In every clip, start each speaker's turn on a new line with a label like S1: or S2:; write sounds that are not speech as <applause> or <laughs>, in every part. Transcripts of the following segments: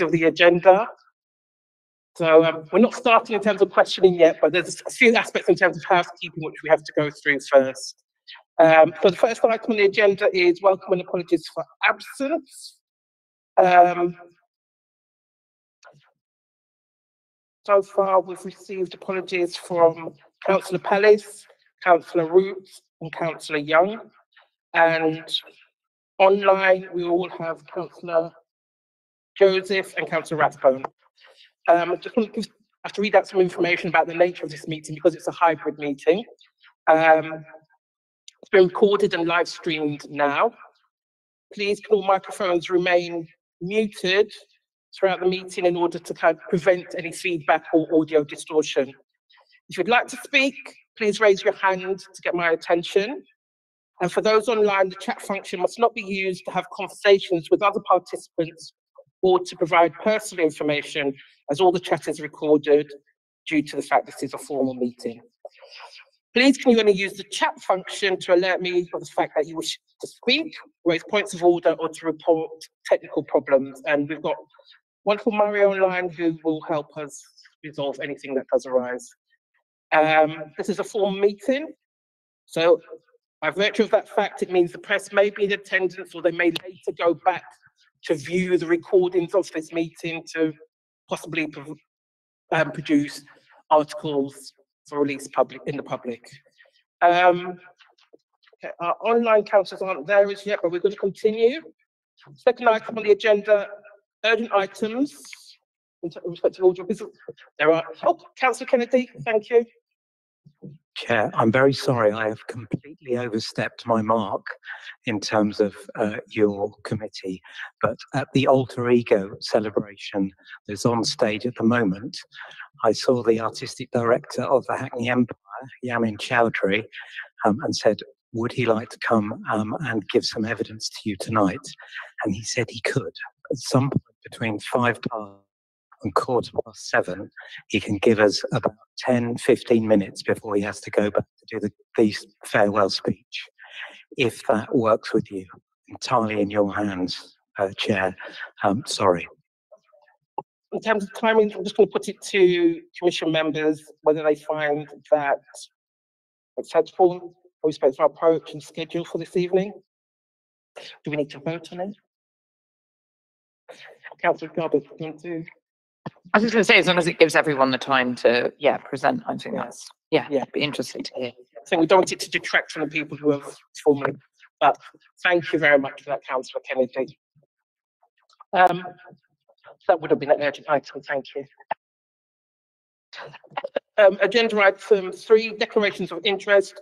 S1: of the agenda. So um, we're not starting in terms of questioning yet, but there's a few aspects in terms of housekeeping which we have to go through first. Um, so the first item on the agenda is welcome and apologies for absence. Um, so far, we've received apologies from Councillor Pallis, Councillor Roots, and Councillor Young. And online, we all have Councillor Joseph and Councillor Rathbone. Um, I just want to have to read out some information about the nature of this meeting because it's a hybrid meeting. Um, it's been recorded and live streamed now. Please can all microphones remain muted throughout the meeting in order to kind of prevent any feedback or audio distortion. If you'd like to speak, please raise your hand to get my attention. And for those online, the chat function must not be used to have conversations with other participants or to provide personal information, as all the chat is recorded due to the fact this is a formal meeting. Please can you only use the chat function to alert me of the fact that you wish to speak, raise points of order, or to report technical problems. And we've got wonderful Mario online who will help us resolve anything that does arise. Um, this is a formal meeting, so by virtue of that fact, it means the press may be in attendance or they may later go back to view the recordings of this meeting to possibly um, produce articles for release public in the public. Um, okay, our online councils aren't there as yet, but we're going to continue. Second item on the agenda, urgent items in respect to order of business. There are, oh, Councillor Kennedy, thank you.
S2: Chair, I'm very sorry. I have completely overstepped my mark in terms of uh, your committee. But at the alter ego celebration that's on stage at the moment, I saw the artistic director of the Hackney Empire, Yamin Choudury, um, and said, would he like to come um, and give some evidence to you tonight? And he said he could. At some point between five past and quarter past seven, he can give us about 10, 15 minutes before he has to go back to do the, the farewell speech. If that works with you, entirely in your hands, uh, Chair. Um, sorry.
S1: In terms of timing, I'm just going to put it to Commission members whether they find that acceptable with respect to our approach and schedule for this evening. Do we need to vote on it? Councillor Garbett, do you want to?
S3: I was just going to say, as long as it gives everyone the time to, yeah, present, I think that's, yeah,
S1: Yeah.
S3: be interesting to hear.
S1: I think we don't want it to detract from the people who have formally, but thank you very much for that, Councillor Kennedy. Um, that would have been an urgent item, thank you. Um, agenda item three, declarations of interest.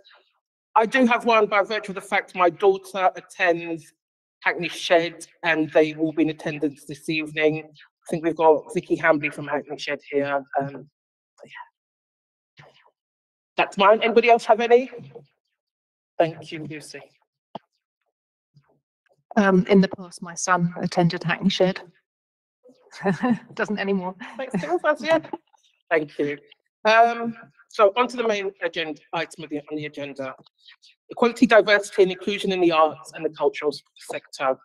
S1: I do have one by virtue of the fact my daughter attends Hackney Shed and they will be in attendance this evening. I think we've got Vicky Hamby from Hackney Shed here. Um, yeah. That's mine. Anybody else have any? Thank you, Lucy.
S4: Um, in the past, my son attended Hackney Shed. <laughs> Doesn't anymore.
S1: Thanks, Sylvia. Yeah. Thank you. Um, so on to the main agenda item of the, on the agenda. Equality, diversity and inclusion in the arts and the cultural sector.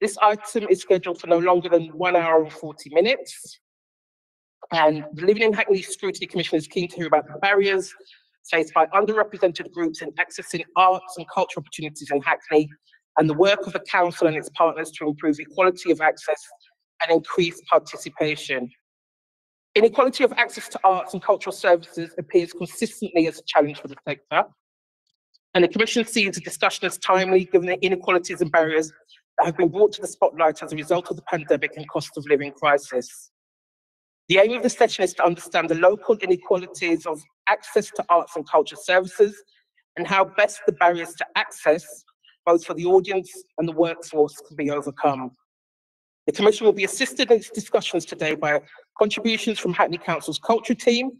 S1: This item is scheduled for no longer than one hour and 40 minutes. And the Living in Hackney Scrutiny Commission is keen to hear about the barriers faced by underrepresented groups in accessing arts and cultural opportunities in Hackney and the work of the council and its partners to improve equality of access and increase participation. Inequality of access to arts and cultural services appears consistently as a challenge for the sector. And the Commission sees the discussion as timely given the inequalities and barriers that have been brought to the spotlight as a result of the pandemic and cost of living crisis. The aim of the session is to understand the local inequalities of access to arts and culture services and how best the barriers to access, both for the audience and the workforce, can be overcome. The Commission will be assisted in its discussions today by contributions from Hackney Council's culture team,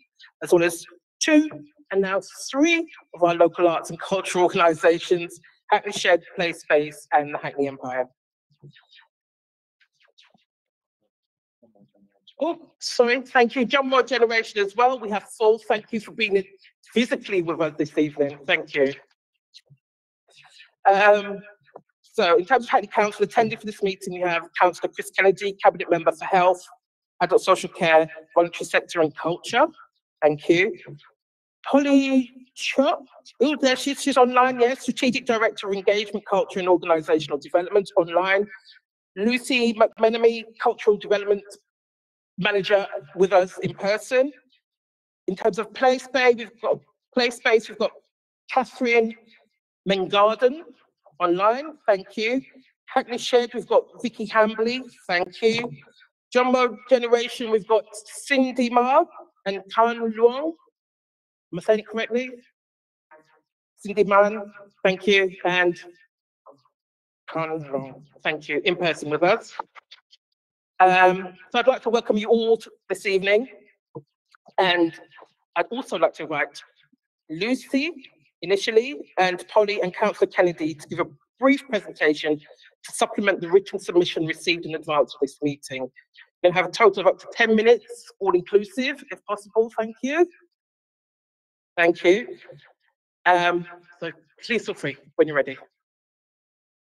S1: as well as two and now three of our local arts and cultural organisations, Hackney Shed, Play Space, and the Hackney Empire. Oh, sorry, thank you. John Moore Generation as well. We have full. Thank you for being physically with us this evening. Thank you. Um, So in terms of Hackney Council, attending for this meeting, we have Councillor Chris Kennedy, Cabinet Member for Health, Adult Social Care, Voluntary Sector and Culture. Thank you. Polly Cziok, oh, there she's, she's online, yes, Strategic Director of Engagement, Culture and Organisational Development online. Lucy McMenemy, Cultural Development Manager with us in person. In terms of play space, we've got play space, we've got Catherine Mengarden online, thank you. Hackney Shed, we've got Vicky Hambley, thank you. Jumbo Generation, we've got Cindy Ma and Karen Luong. Am I saying it correctly? Cindy Man, thank you, and Luong, thank you, in person with us. Um, so I'd like to welcome you all this evening. And I'd also like to invite Lucy initially and Polly and Councillor Kennedy to give a brief presentation to supplement the written submission received in advance of this meeting. We'll have a total of up to 10 minutes, all inclusive, if possible. Thank you. Thank you. Um, so please feel free when you're ready.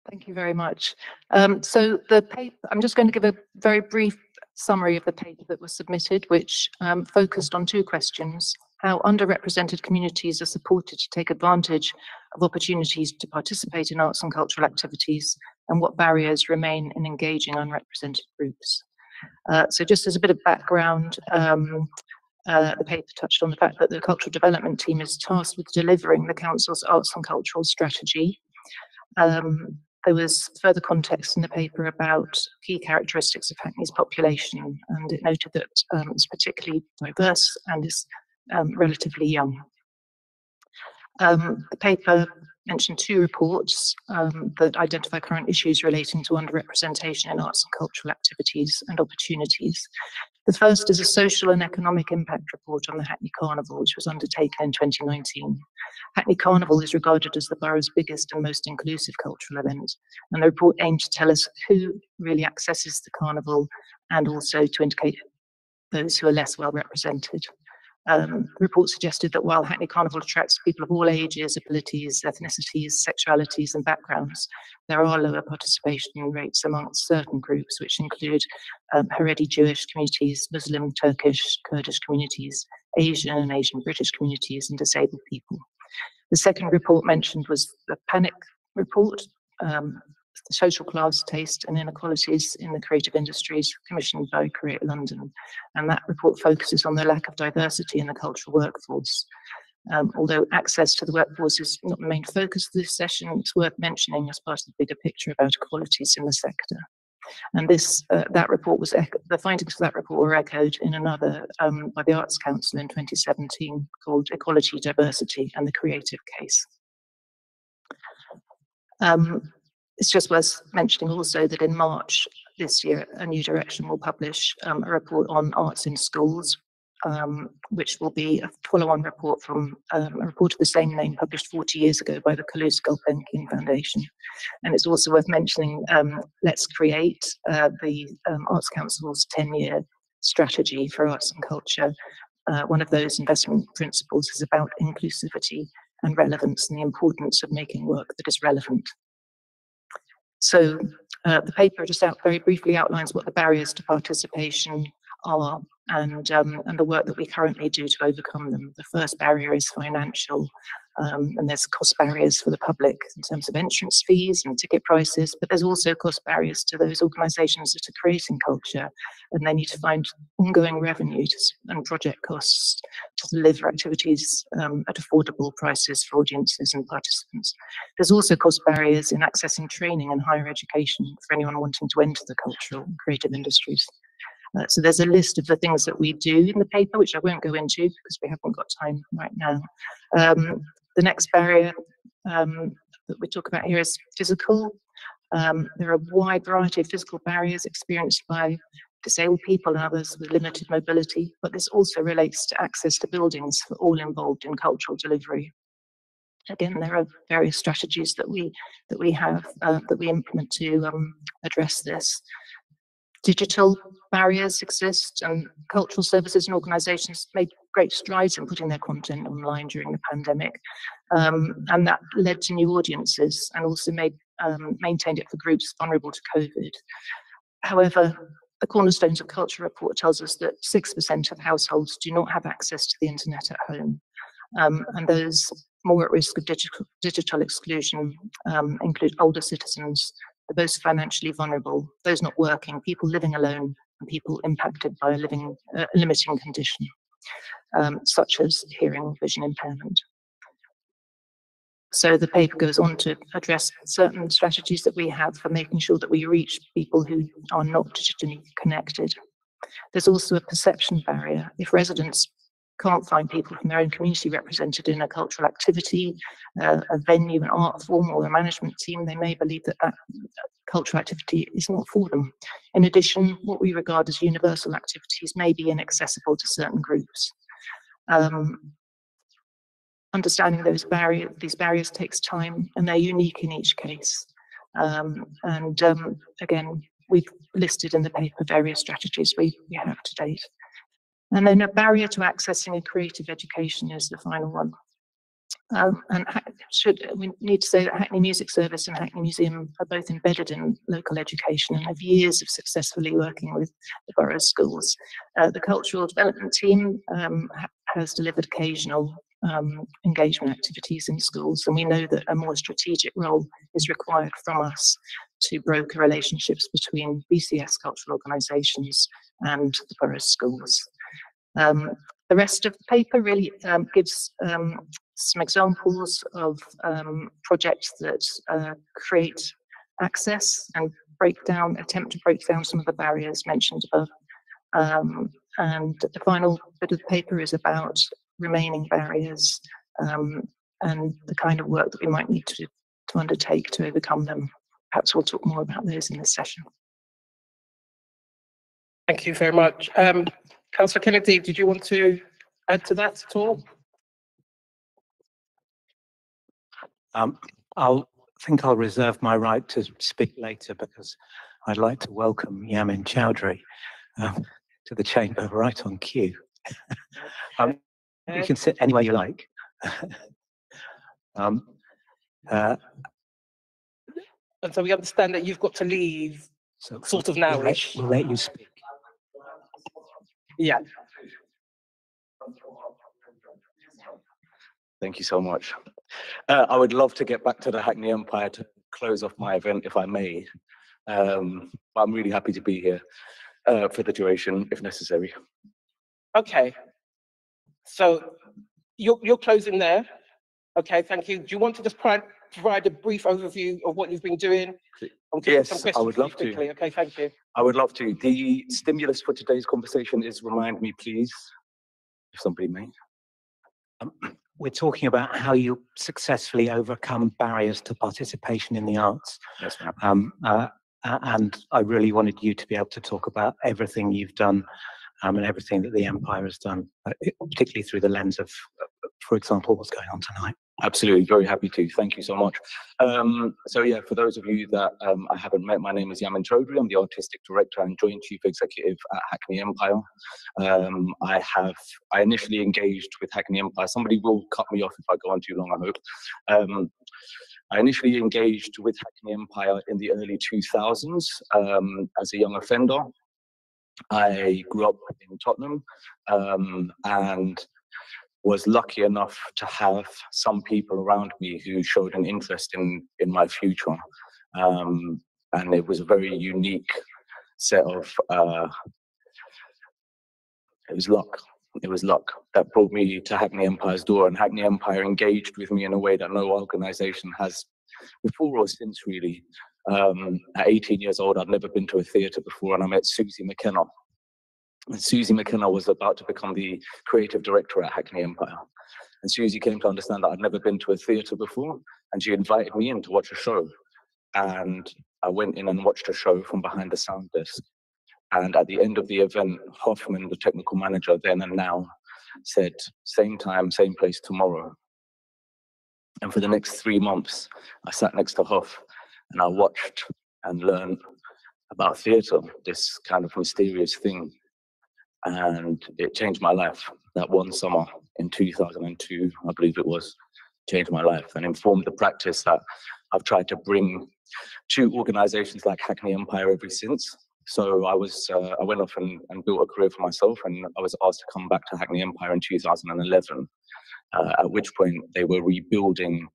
S4: Thank you very much. Um, so the paper, I'm just going to give a very brief summary of the paper that was submitted, which um, focused on two questions. How underrepresented communities are supported to take advantage of opportunities to participate in arts and cultural activities, and what barriers remain in engaging unrepresented groups. Uh, so just as a bit of background, um, uh, the paper touched on the fact that the cultural development team is tasked with delivering the council's arts and cultural strategy. Um, there was further context in the paper about key characteristics of Hackney's population, and it noted that um, it's particularly diverse and is um, relatively young. Um, the paper mentioned two reports um, that identify current issues relating to underrepresentation in arts and cultural activities and opportunities. The first is a social and economic impact report on the Hackney Carnival, which was undertaken in 2019. Hackney Carnival is regarded as the borough's biggest and most inclusive cultural event, and the report aimed to tell us who really accesses the carnival and also to indicate those who are less well represented. Um, the report suggested that while Hackney Carnival attracts people of all ages, abilities, ethnicities, sexualities, and backgrounds, there are lower participation rates amongst certain groups, which include um, Haredi Jewish communities, Muslim, Turkish, Kurdish communities, Asian and Asian British communities, and disabled people. The second report mentioned was the Panic report, um, social class, taste and inequalities in the creative industries commissioned by Create London. And that report focuses on the lack of diversity in the cultural workforce. Um, although access to the workforce is not the main focus of this session, it's worth mentioning as part of the bigger picture about equalities in the sector. And this, uh, that report was, the findings of that report were echoed in another um, by the Arts Council in 2017 called Equality, Diversity and the Creative Case. Um, it's just worth mentioning also that in March this year, A New Direction will publish um, a report on arts in schools, um, which will be a follow-on report from um, a report of the same name published 40 years ago by the Calouste Gulbenkian Foundation. And it's also worth mentioning um, Let's Create, uh, the um, Arts Council's 10-year strategy for arts and culture. Uh, one of those investment principles is about inclusivity and relevance and the importance of making work that is relevant so uh, the paper just out very briefly outlines what the barriers to participation are and, um, and the work that we currently do to overcome them. The first barrier is financial, um, and there's cost barriers for the public in terms of entrance fees and ticket prices, but there's also cost barriers to those organisations that are creating culture, and they need to find ongoing revenue to, and project costs to deliver activities um, at affordable prices for audiences and participants. There's also cost barriers in accessing training and higher education for anyone wanting to enter the cultural and creative industries. Uh, so there's a list of the things that we do in the paper, which I won't go into because we haven't got time right now. Um, the next barrier um, that we talk about here is physical. Um, there are a wide variety of physical barriers experienced by disabled people and others with limited mobility, but this also relates to access to buildings for all involved in cultural delivery. Again, there are various strategies that we that we have uh, that we implement to um, address this digital barriers exist and cultural services and organizations made great strides in putting their content online during the pandemic um, and that led to new audiences and also made um, maintained it for groups vulnerable to COVID. However, the Cornerstones of Culture report tells us that 6% of households do not have access to the internet at home. Um, and those more at risk of digital, digital exclusion um, include older citizens, the most financially vulnerable, those not working, people living alone, people impacted by a living uh, limiting condition, um, such as hearing vision impairment. So the paper goes on to address certain strategies that we have for making sure that we reach people who are not digitally connected. There's also a perception barrier. If residents can't find people from their own community represented in a cultural activity, uh, a venue, an art form, or a management team, they may believe that that cultural activity is not for them. In addition, what we regard as universal activities may be inaccessible to certain groups. Um, understanding those barriers, these barriers takes time and they're unique in each case. Um, and um, again, we've listed in the paper various strategies we, we have to date. And then a barrier to accessing a creative education is the final one. Um, and should we need to say that Hackney Music Service and Hackney Museum are both embedded in local education and have years of successfully working with the borough schools. Uh, the cultural development team um, ha has delivered occasional um, engagement activities in schools, and we know that a more strategic role is required from us to broker relationships between BCS cultural organisations and the borough schools. Um, the rest of the paper really um, gives um, some examples of um, projects that uh, create access and break down, attempt to break down some of the barriers mentioned above. Um, and the final bit of the paper is about remaining barriers um, and the kind of work that we might need to, to undertake to overcome them. Perhaps we'll talk more about those in this session.
S1: Thank you very much. Um, Councillor Kennedy, did you want to add to that at all?
S2: Um, I'll think I'll reserve my right to speak later because I'd like to welcome Yamin Choudury um, to the chamber right on cue. <laughs> um, you can sit anywhere you like. <laughs> um, uh,
S1: and so we understand that you've got to leave
S2: so
S1: sort of
S2: we'll let, we'll let you speak.
S1: Yeah.
S5: Thank you so much. Uh, I would love to get back to the Hackney Empire to close off my event if I may. Um, but I'm really happy to be here uh, for the duration if necessary.
S1: Okay. So you're, you're closing there. Okay, thank you. Do you want to just provide, provide a brief overview of what you've been doing? I'll some
S5: Yes, I would
S1: for you
S5: love to.
S1: Okay, thank you.
S5: I would love to. The stimulus for today's conversation is remind me, please, if somebody may.
S2: Um, <clears throat> we're talking about how you successfully overcome barriers to participation in the arts.
S5: Yes, ma'am.
S2: Um, uh, and I really wanted you to be able to talk about everything you've done um, and everything that the Empire has done, uh, particularly through the lens of, uh, for example, what's going on tonight.
S5: Absolutely, very happy to. Thank you so much. Um, so yeah, for those of you that um, I haven't met, my name is Yamin Choudury. I'm the artistic director and joint chief executive at Hackney Empire. Um, I have I initially engaged with Hackney Empire. Somebody will cut me off if I go on too long. I hope. Um, I initially engaged with Hackney Empire in the early 2000s um, as a young offender. I grew up in Tottenham um, and was lucky enough to have some people around me who showed an interest in in my future. Um, and it was a very unique set of uh, it was luck. It was luck that brought me to hackney empire's door and hackney empire engaged with me in a way that no organization has before or since really. Um, at 18 years old i'd never been to a theatre before and i met susie mckenna Susie McKenna was about to become the creative director at Hackney Empire. And Susie came to understand that I'd never been to a theatre before, and she invited me in to watch a show. And I went in and watched a show from behind the sound desk. And at the end of the event, Hoffman, the technical manager then and now, said, same time, same place tomorrow. And for the next three months, I sat next to Hoff and I watched and learned about theatre, this kind of mysterious thing and it changed my life. That one summer in 2002, I believe it was, changed my life and informed the practice that I've tried to bring to organizations like Hackney Empire ever since. So I was uh, I went off and, and built a career for myself, and I was asked to come back to Hackney Empire in 2011. Uh, at which point they were rebuilding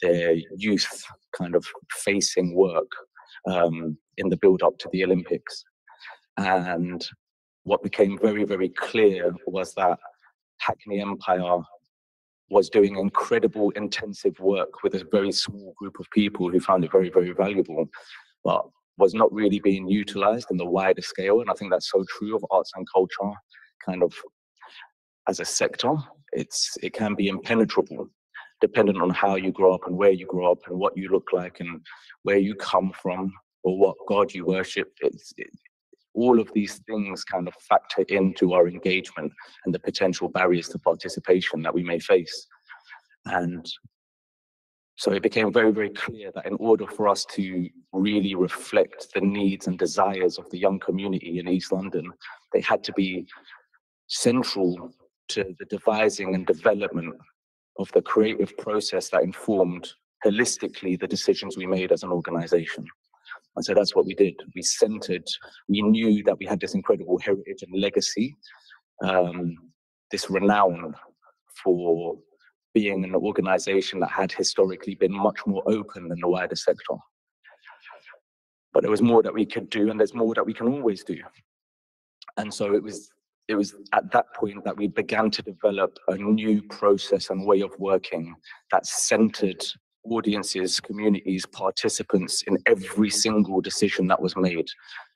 S5: their youth kind of facing work um, in the build up to the Olympics. And what became very, very clear was that Hackney Empire was doing incredible intensive work with a very small group of people who found it very, very valuable, but was not really being utilized in the wider scale. And I think that's so true of arts and culture kind of as a sector. It's it can be impenetrable dependent on how you grow up and where you grow up and what you look like and where you come from or what God you worship. It's, it, all of these things kind of factor into our engagement and the potential barriers to participation that we may face. And so it became very, very clear that in order for us to really reflect the needs and desires of the young community in East London, they had to be central to the devising and development of the creative process that informed holistically the decisions we made as an organization. And so that's what we did. We centered, we knew that we had this incredible heritage and legacy, um, this renown for being an organization that had historically been much more open than the wider sector. But there was more that we could do, and there's more that we can always do. And so it was it was at that point that we began to develop a new process and way of working that centered audiences, communities, participants in every single decision that was made,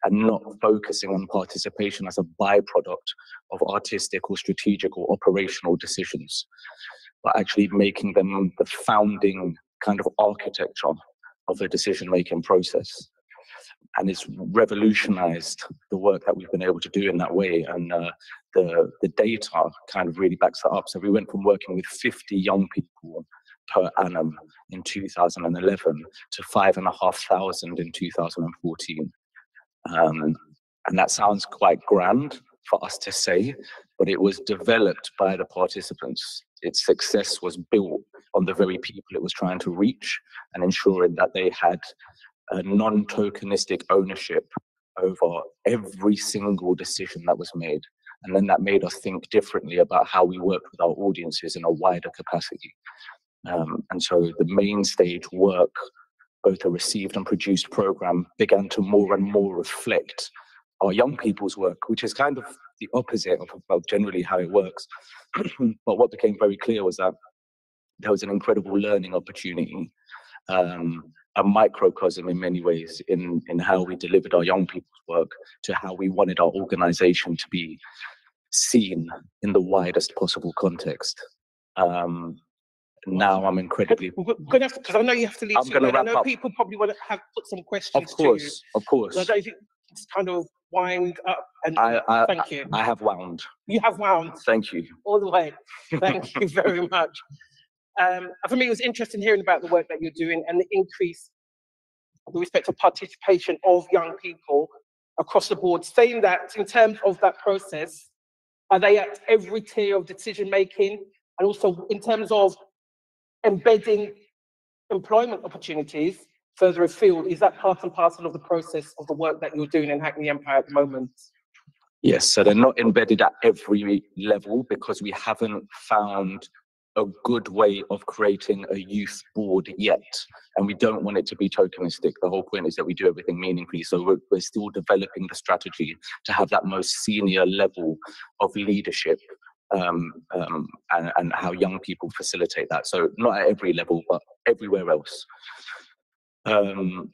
S5: and not focusing on participation as a byproduct of artistic or strategic or operational decisions, but actually making them the founding kind of architecture of the decision making process and it's revolutionized the work that we've been able to do in that way. And uh, the the data kind of really backs that up. So we went from working with 50 young people per annum in 2011 to five and a half thousand in 2014. Um, and that sounds quite grand for us to say, but it was developed by the participants. Its success was built on the very people it was trying to reach and ensuring that they had a non-tokenistic ownership over every single decision that was made. And then that made us think differently about how we worked with our audiences in a wider capacity. Um, and so the main stage work, both a received and produced program, began to more and more reflect our young people's work, which is kind of the opposite of, of generally how it works. <clears throat> but what became very clear was that there was an incredible learning opportunity um, a microcosm in many ways in, in how we delivered our young people's work to how we wanted our organization to be seen in the widest possible context. Um, now I'm incredibly.
S1: We're gonna have because I know you have to leave.
S5: I'm
S1: soon,
S5: gonna
S1: and I
S5: wrap
S1: know
S5: up.
S1: people probably want to have put some questions
S5: Of course, of
S1: to you.
S5: course.
S1: So I don't think it's kind of wind up and
S5: I, I,
S1: thank you.
S5: I have wound.
S1: You have wound
S5: Thank you.
S1: all the way. Thank <laughs> you very much. Um, for me, it was interesting hearing about the work that you're doing and the increase with respect to participation of young people across the board, saying that in terms of that process, are they at every tier of decision making? And also in terms of embedding employment opportunities further afield, is that part and parcel of the process of the work that you're doing in Hackney Empire at the moment?
S5: Yes, so they're not embedded at every level because we haven't found a good way of creating a youth board yet. And we don't want it to be tokenistic. The whole point is that we do everything meaningfully. So we're, we're still developing the strategy to have that most senior level of leadership um, um, and, and how young people facilitate that. So not at every level, but everywhere else. Um,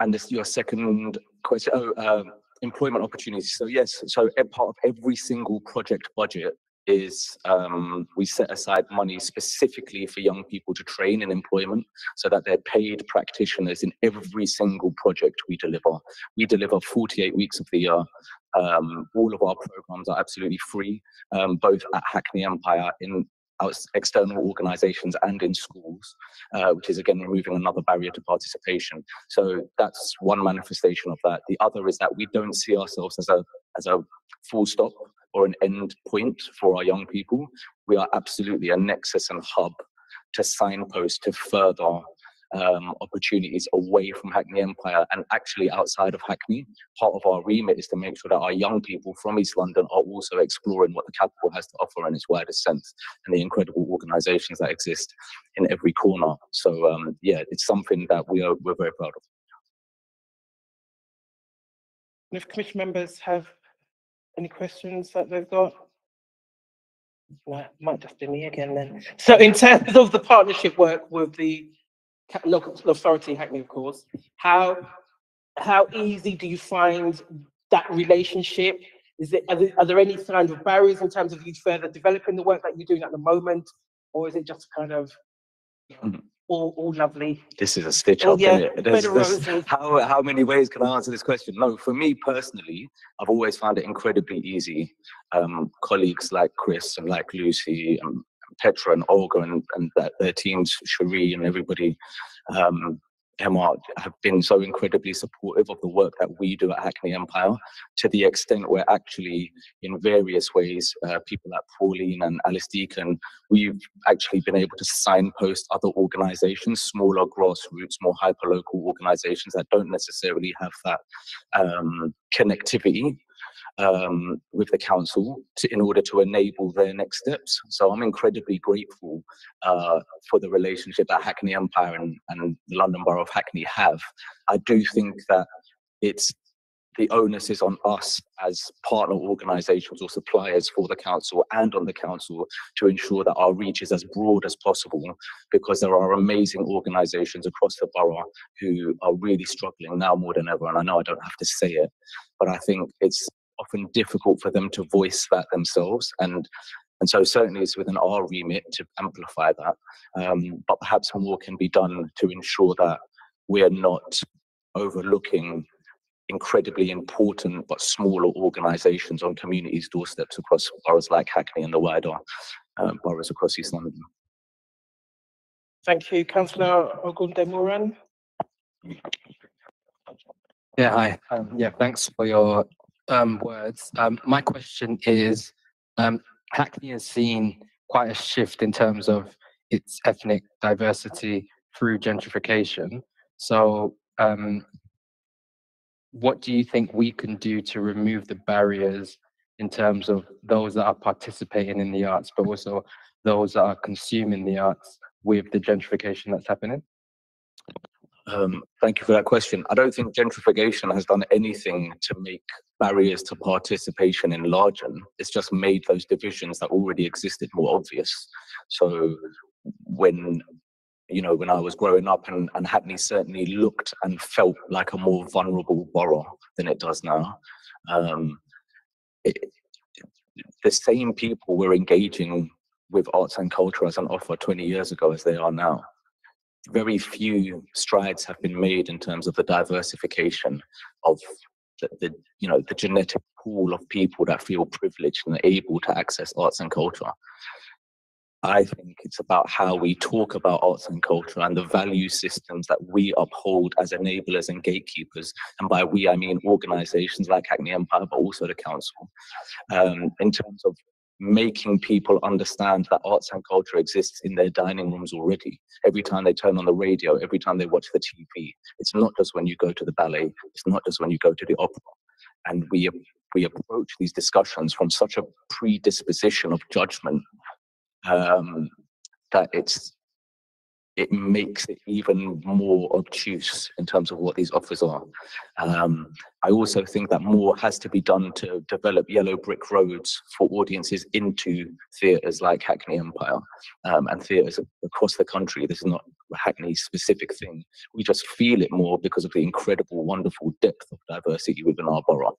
S5: and this your second question. Oh, um, employment opportunities. So yes, so part of every single project budget is um, we set aside money specifically for young people to train in employment so that they're paid practitioners in every single project we deliver. We deliver 48 weeks of the year. Um, all of our programs are absolutely free, um, both at Hackney Empire in outs- external organizations and in schools, uh, which is again removing another barrier to participation. So that's one manifestation of that. The other is that we don't see ourselves as a as a full stop or an end point for our young people. We are absolutely a nexus and hub to signpost to further um, opportunities away from Hackney Empire and actually outside of Hackney. Part of our remit is to make sure that our young people from East London are also exploring what the capital has to offer in its widest sense and the incredible organisations that exist in every corner. So um, yeah, it's something that we are we're very proud of.
S1: And if commission members have any questions that they've got? Might, might just be me again then. So in terms of the partnership work with the local authority, Hackney, of course, how, how easy do you find that relationship? Is it, are there, are there any kind of barriers in terms of you further developing the work that you're doing at the moment? Or is it just kind of
S5: Mhm.
S1: all, all lovely?
S5: This is a stitch
S1: Oh,
S5: up,
S1: yeah,
S5: is it?
S1: of roses.
S5: how how many ways can I answer this question? No, for me personally, I've always found it incredibly easy. Um, colleagues like Chris and like Lucy and Petra and Olga and, and their teams, Cherie and everybody, um, Emma, have been so incredibly supportive of the work that we do at Hackney Empire to the extent where actually, in various ways, uh, people like Pauline and Alice Deacon, we've actually been able to signpost other organizations, smaller grassroots, more hyper local organizations that don't necessarily have that um, connectivity um, with the council to, in order to enable their next steps. So I'm incredibly grateful uh, for the relationship that Hackney Empire and, and the London Borough of Hackney have. I do think that it's the onus is on us as partner organisations or suppliers for the council and on the council to ensure that our reach is as broad as possible because there are amazing organisations across the borough who are really struggling now more than ever. And I know I don't have to say it, but I think it's often difficult for them to voice that themselves. And and so certainly it's within our remit to amplify that. Um, but perhaps more can be done to ensure that we are not overlooking incredibly important but smaller organisations on communities' doorsteps across boroughs like Hackney and the wider um, boroughs across East London.
S1: Thank you, councillor Ogunde Moran.
S6: Yeah, hi. Um, yeah, thanks for your um, words. Um, my question is, um, Hackney has seen quite a shift in terms of its ethnic diversity through gentrification. So, um, what do you think we can do to remove the barriers in terms of those that are participating in the arts, but also those that are consuming the arts with the gentrification that's happening?
S5: Um, thank you for that question. I don't think gentrification has done anything to make barriers to participation enlargen. It's just made those divisions that already existed more obvious. So when you know, when I was growing up and, and Hackney certainly looked and felt like a more vulnerable borough than it does now. Um, it, the same people were engaging with arts and culture as an offer 20 years ago as they are now very few strides have been made in terms of the diversification of the, the, you know the genetic pool of people that feel privileged and able to access arts and culture. I think it's about how we talk about arts and culture and the value systems that we uphold as enablers and gatekeepers. And by we, I mean organizations like Hackney Empire, but also the council, um, in terms of making people understand that arts and culture exists in their dining rooms already. Every time they turn on the radio, every time they watch the TV, it's not just when you go to the ballet, it's not just when you go to the opera. And we we approach these discussions from such a predisposition of judgment um, that it's it makes it even more obtuse in terms of what these offers are. Um, I also think that more has to be done to develop yellow brick roads for audiences into theatres like Hackney Empire um, and theatres across the country. This is not a Hackney specific thing. We just feel it more because of the incredible, wonderful depth of diversity within our borough.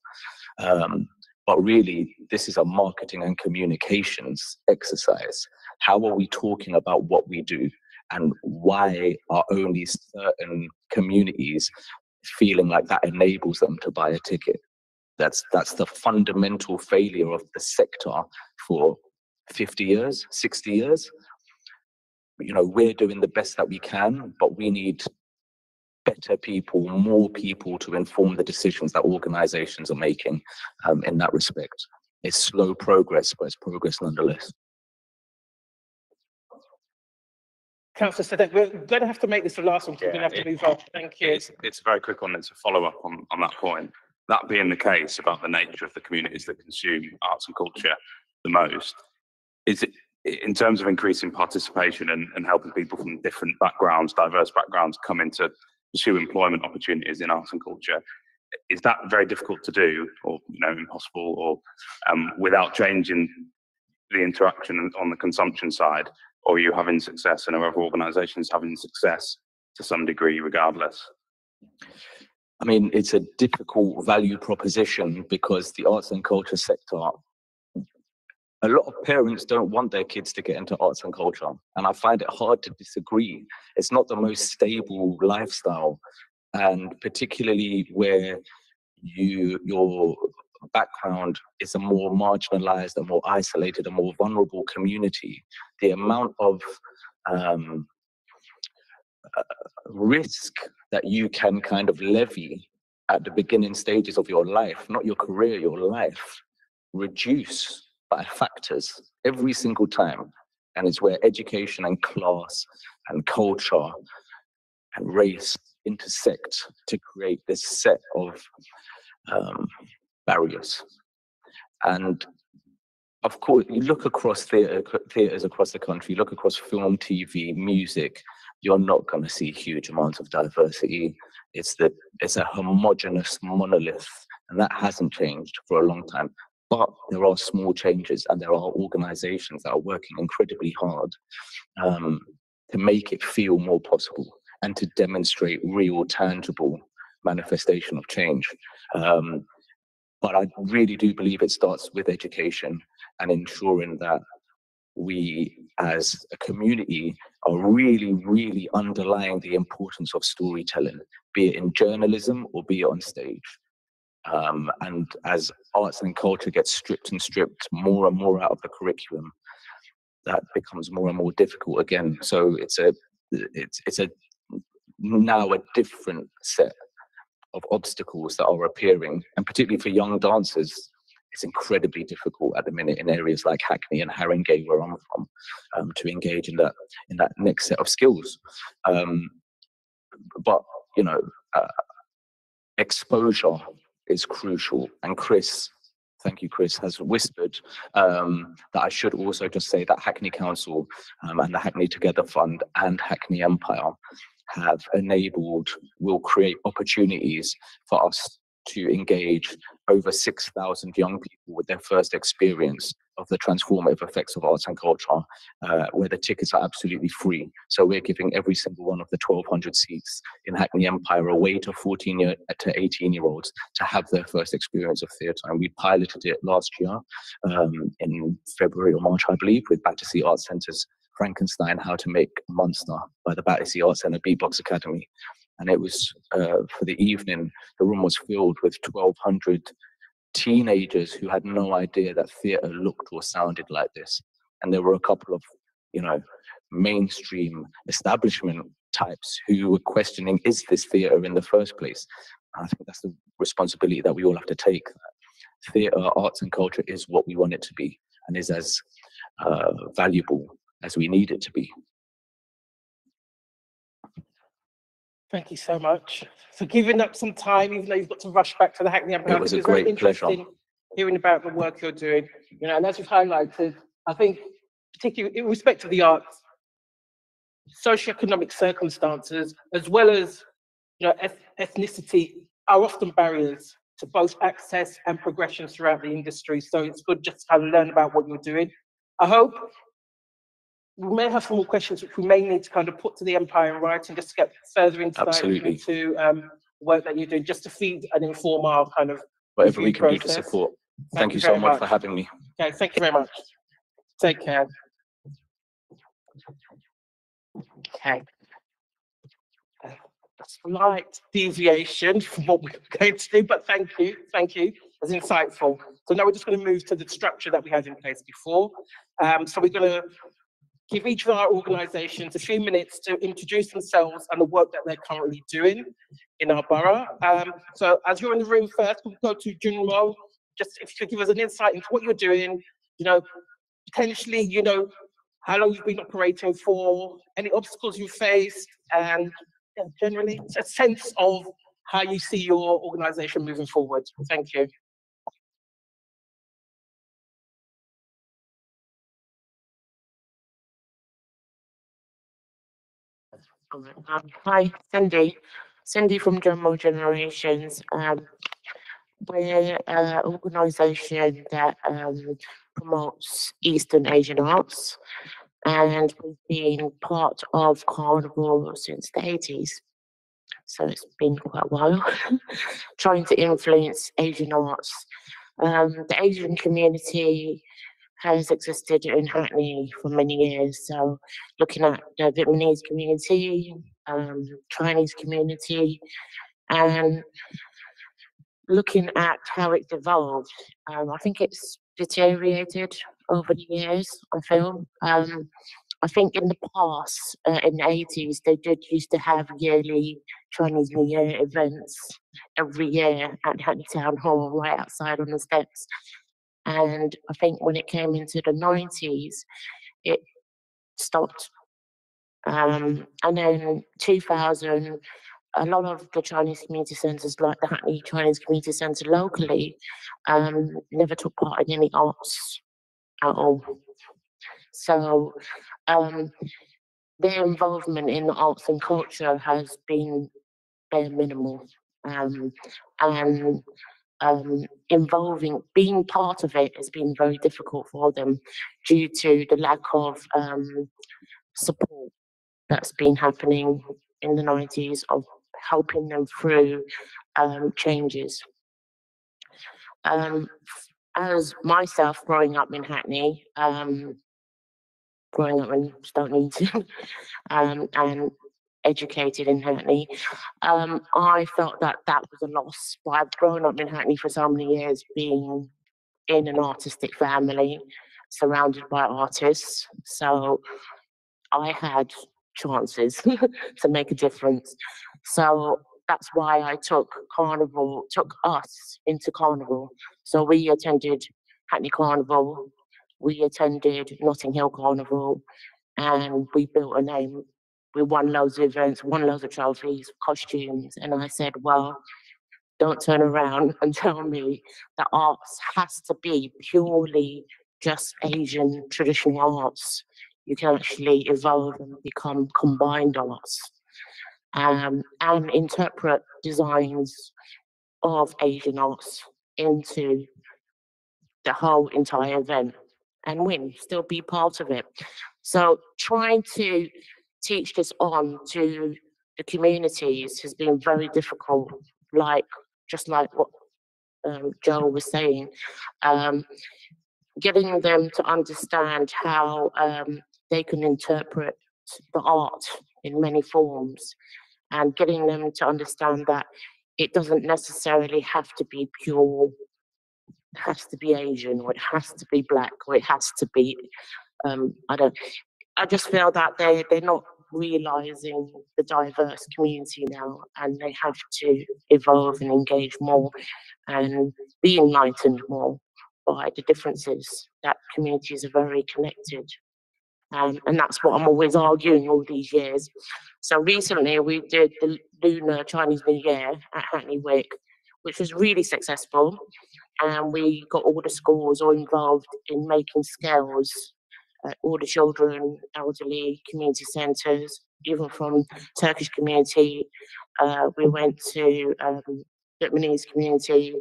S5: Um, but really, this is a marketing and communications exercise. How are we talking about what we do? And why are only certain communities feeling like that enables them to buy a ticket? That's that's the fundamental failure of the sector for 50 years 60 years. You know we're doing the best that we can but we need better people more people to inform the decisions that organizations are making um, in that respect. It's slow progress but it's progress nonetheless
S1: Councillor Sadek, we're gonna have to make this the last one one, 'cause we're gonna have to move on. Thank you.
S7: It's, it's a very quick one. It's a follow-up on, on that point. That being the case about the nature of the communities that consume arts and culture the most, is it, in terms of increasing participation and, and helping people from different backgrounds, diverse backgrounds come into pursue employment opportunities in arts and culture, is that very difficult to do or, you know, impossible or, um, without changing the interaction on the consumption side? Or you having success and other organisations having success to some degree regardless?
S5: I mean, it's a difficult value proposition because the arts and culture sector, a lot of parents don't want their kids to get into arts and culture. And I find it hard to disagree. It's not the most stable lifestyle. And particularly where you, your background is a more marginalized, a more isolated, a more vulnerable community, the amount of um, uh, risk that you can kind of levy at the beginning stages of your life, not your career, your life, reduce by factors every single time. And it's where education and class and culture and race intersect to create this set of um, barriers. And of course, you look across theatre, theatres across the country, look across film, TV, music, you're not going to see huge amounts of diversity. It's the it's a homogenous monolith, and that hasn't changed for a long time. But there are small changes, and there are organisations that are working incredibly hard um, to make it feel more possible and to demonstrate real, tangible manifestation of change. Um, but I really do believe it starts with education and ensuring that we as a community are really, really underlying the importance of storytelling, be it in journalism or be it on stage. Um, and as arts and culture gets stripped and stripped more and more out of the curriculum, that becomes more and more difficult again. So it's a it's it's a now a different set of obstacles that are appearing, and particularly for young dancers, it's incredibly difficult at the minute in areas like Hackney and Haringey, where I'm from, um, to engage in that in that next set of skills. Um, but you know, uh, exposure is crucial, and Chris. Thank you, Chris. Has whispered um, that I should also just say that Hackney Council um, and the Hackney Together Fund and Hackney Empire have enabled, will create opportunities for us to engage over 6,000 young people with their first experience of the transformative effects of arts and culture, uh, where the tickets are absolutely free. So we're giving every single one of the 1,200 seats in Hackney Empire away to 14 year to 18 year olds to have their first experience of theatre. And we piloted it last year um, in February or March, I believe, with Battersea Arts Centre's Frankenstein, How to Make a Monster by the Battersea Arts Centre Beatbox Academy. And it was uh, for the evening, the room was filled with 1,200 teenagers who had no idea that theatre looked or sounded like this. And there were a couple of, you know, mainstream establishment types who were questioning, is this theatre in the first place? And I think that's the responsibility that we all have to take. Theatre, arts and culture is what we want it to be and is as uh, valuable as we need it to be.
S1: Thank you so much for giving up some time, even though you've got to rush back to the Hackney Empire.
S5: It was a great pleasure.
S1: Hearing about the work you're doing, you know, and as you've highlighted, I think particularly in respect to the arts, socioeconomic circumstances, as well as, you know, eth- ethnicity are often barriers to both access and progression throughout the industry. So it's good just to kind of learn about what you're doing. I hope we may have some more questions which we may need to kind of put to the Empire in writing just to get further insight
S5: Absolutely.
S1: into um, work that you're doing, just to feed and inform our kind of.
S5: Whatever we can do to support.
S1: Thank
S5: Thank
S1: you
S5: so
S1: very
S5: much for having me.
S1: Okay, thank you very much. Take care.
S3: Okay.
S1: A slight deviation from what we we're <laughs> going to do, but thank you, thank you. That's insightful. So now we're just going to move to the structure that we had in place before. Um, so we're going to give each of our organisations a few minutes to introduce themselves and the work that they're currently doing in our borough. Um, so as you're in the room first, we'll go to Junmo. Just if you could give us an insight into what you're doing, you know, potentially, you know, how long you've been operating for, any obstacles you faced, and yeah, generally a sense of how you see your organisation moving forward. Thank you.
S8: Um, hi, Cindy. Cindy from Drummo Generations. Um, we're an organisation that um, promotes Eastern Asian arts, and we've been part of Carnival since the 80s. So it's been quite a while <laughs> trying to influence Asian arts. Um, the Asian community has existed in Hackney for many years. So looking at the Vietnamese community, um, Chinese community, and looking at how it's evolved, um, I think it's deteriorated over the years, I feel. Um, I think in the past, uh, in the 80s, they did used to have yearly Chinese New Year events every year at Hackney Town Hall, right outside on the steps. And I think when it came into the 90s, it stopped. Um, and then 2000, a lot of the Chinese community centres, like the Hackney Chinese Community Centre locally, um, never took part in any arts at all. So um, their involvement in the arts and culture has been bare minimal. Um, and um, involving being part of it has been very difficult for them due to the lack of um, support that's been happening in the 90s of helping them through um, changes. Um, as myself growing up in Hackney, um, growing up in Stoke <laughs> um, and educated in Hackney. Um, I felt that that was a loss. But I've grown up in Hackney for so many years, being in an artistic family, surrounded by artists. So I had chances <laughs> to make a difference. So that's why I took Carnival, took us into Carnival. So we attended Hackney Carnival, we attended Notting Hill Carnival, and we built a name we won loads of events, won loads of trophies, costumes, and I said, well, don't turn around <laughs> and tell me that arts has to be purely just Asian traditional arts. You can actually evolve and become combined arts um, and interpret designs of Asian arts into the whole entire event and win, still be part of it. So trying to teach this on to the communities has been very difficult, like just like what um, Joel was saying, um, getting them to understand how um, they can interpret the art in many forms and getting them to understand that it doesn't necessarily have to be pure it has to be asian or it has to be black or it has to be um, i don't i just feel that they they're not realizing the diverse community now and they have to evolve and engage more and be enlightened more by the differences that communities are very connected. Um, and that's what I'm always arguing all these years. So recently we did the Lunar Chinese New Year at Hackney Wick, which was really successful. And we got all the schools all involved in making scales uh, all the children, elderly, community centres, even from Turkish community. Uh, we went to um, Vietnamese community,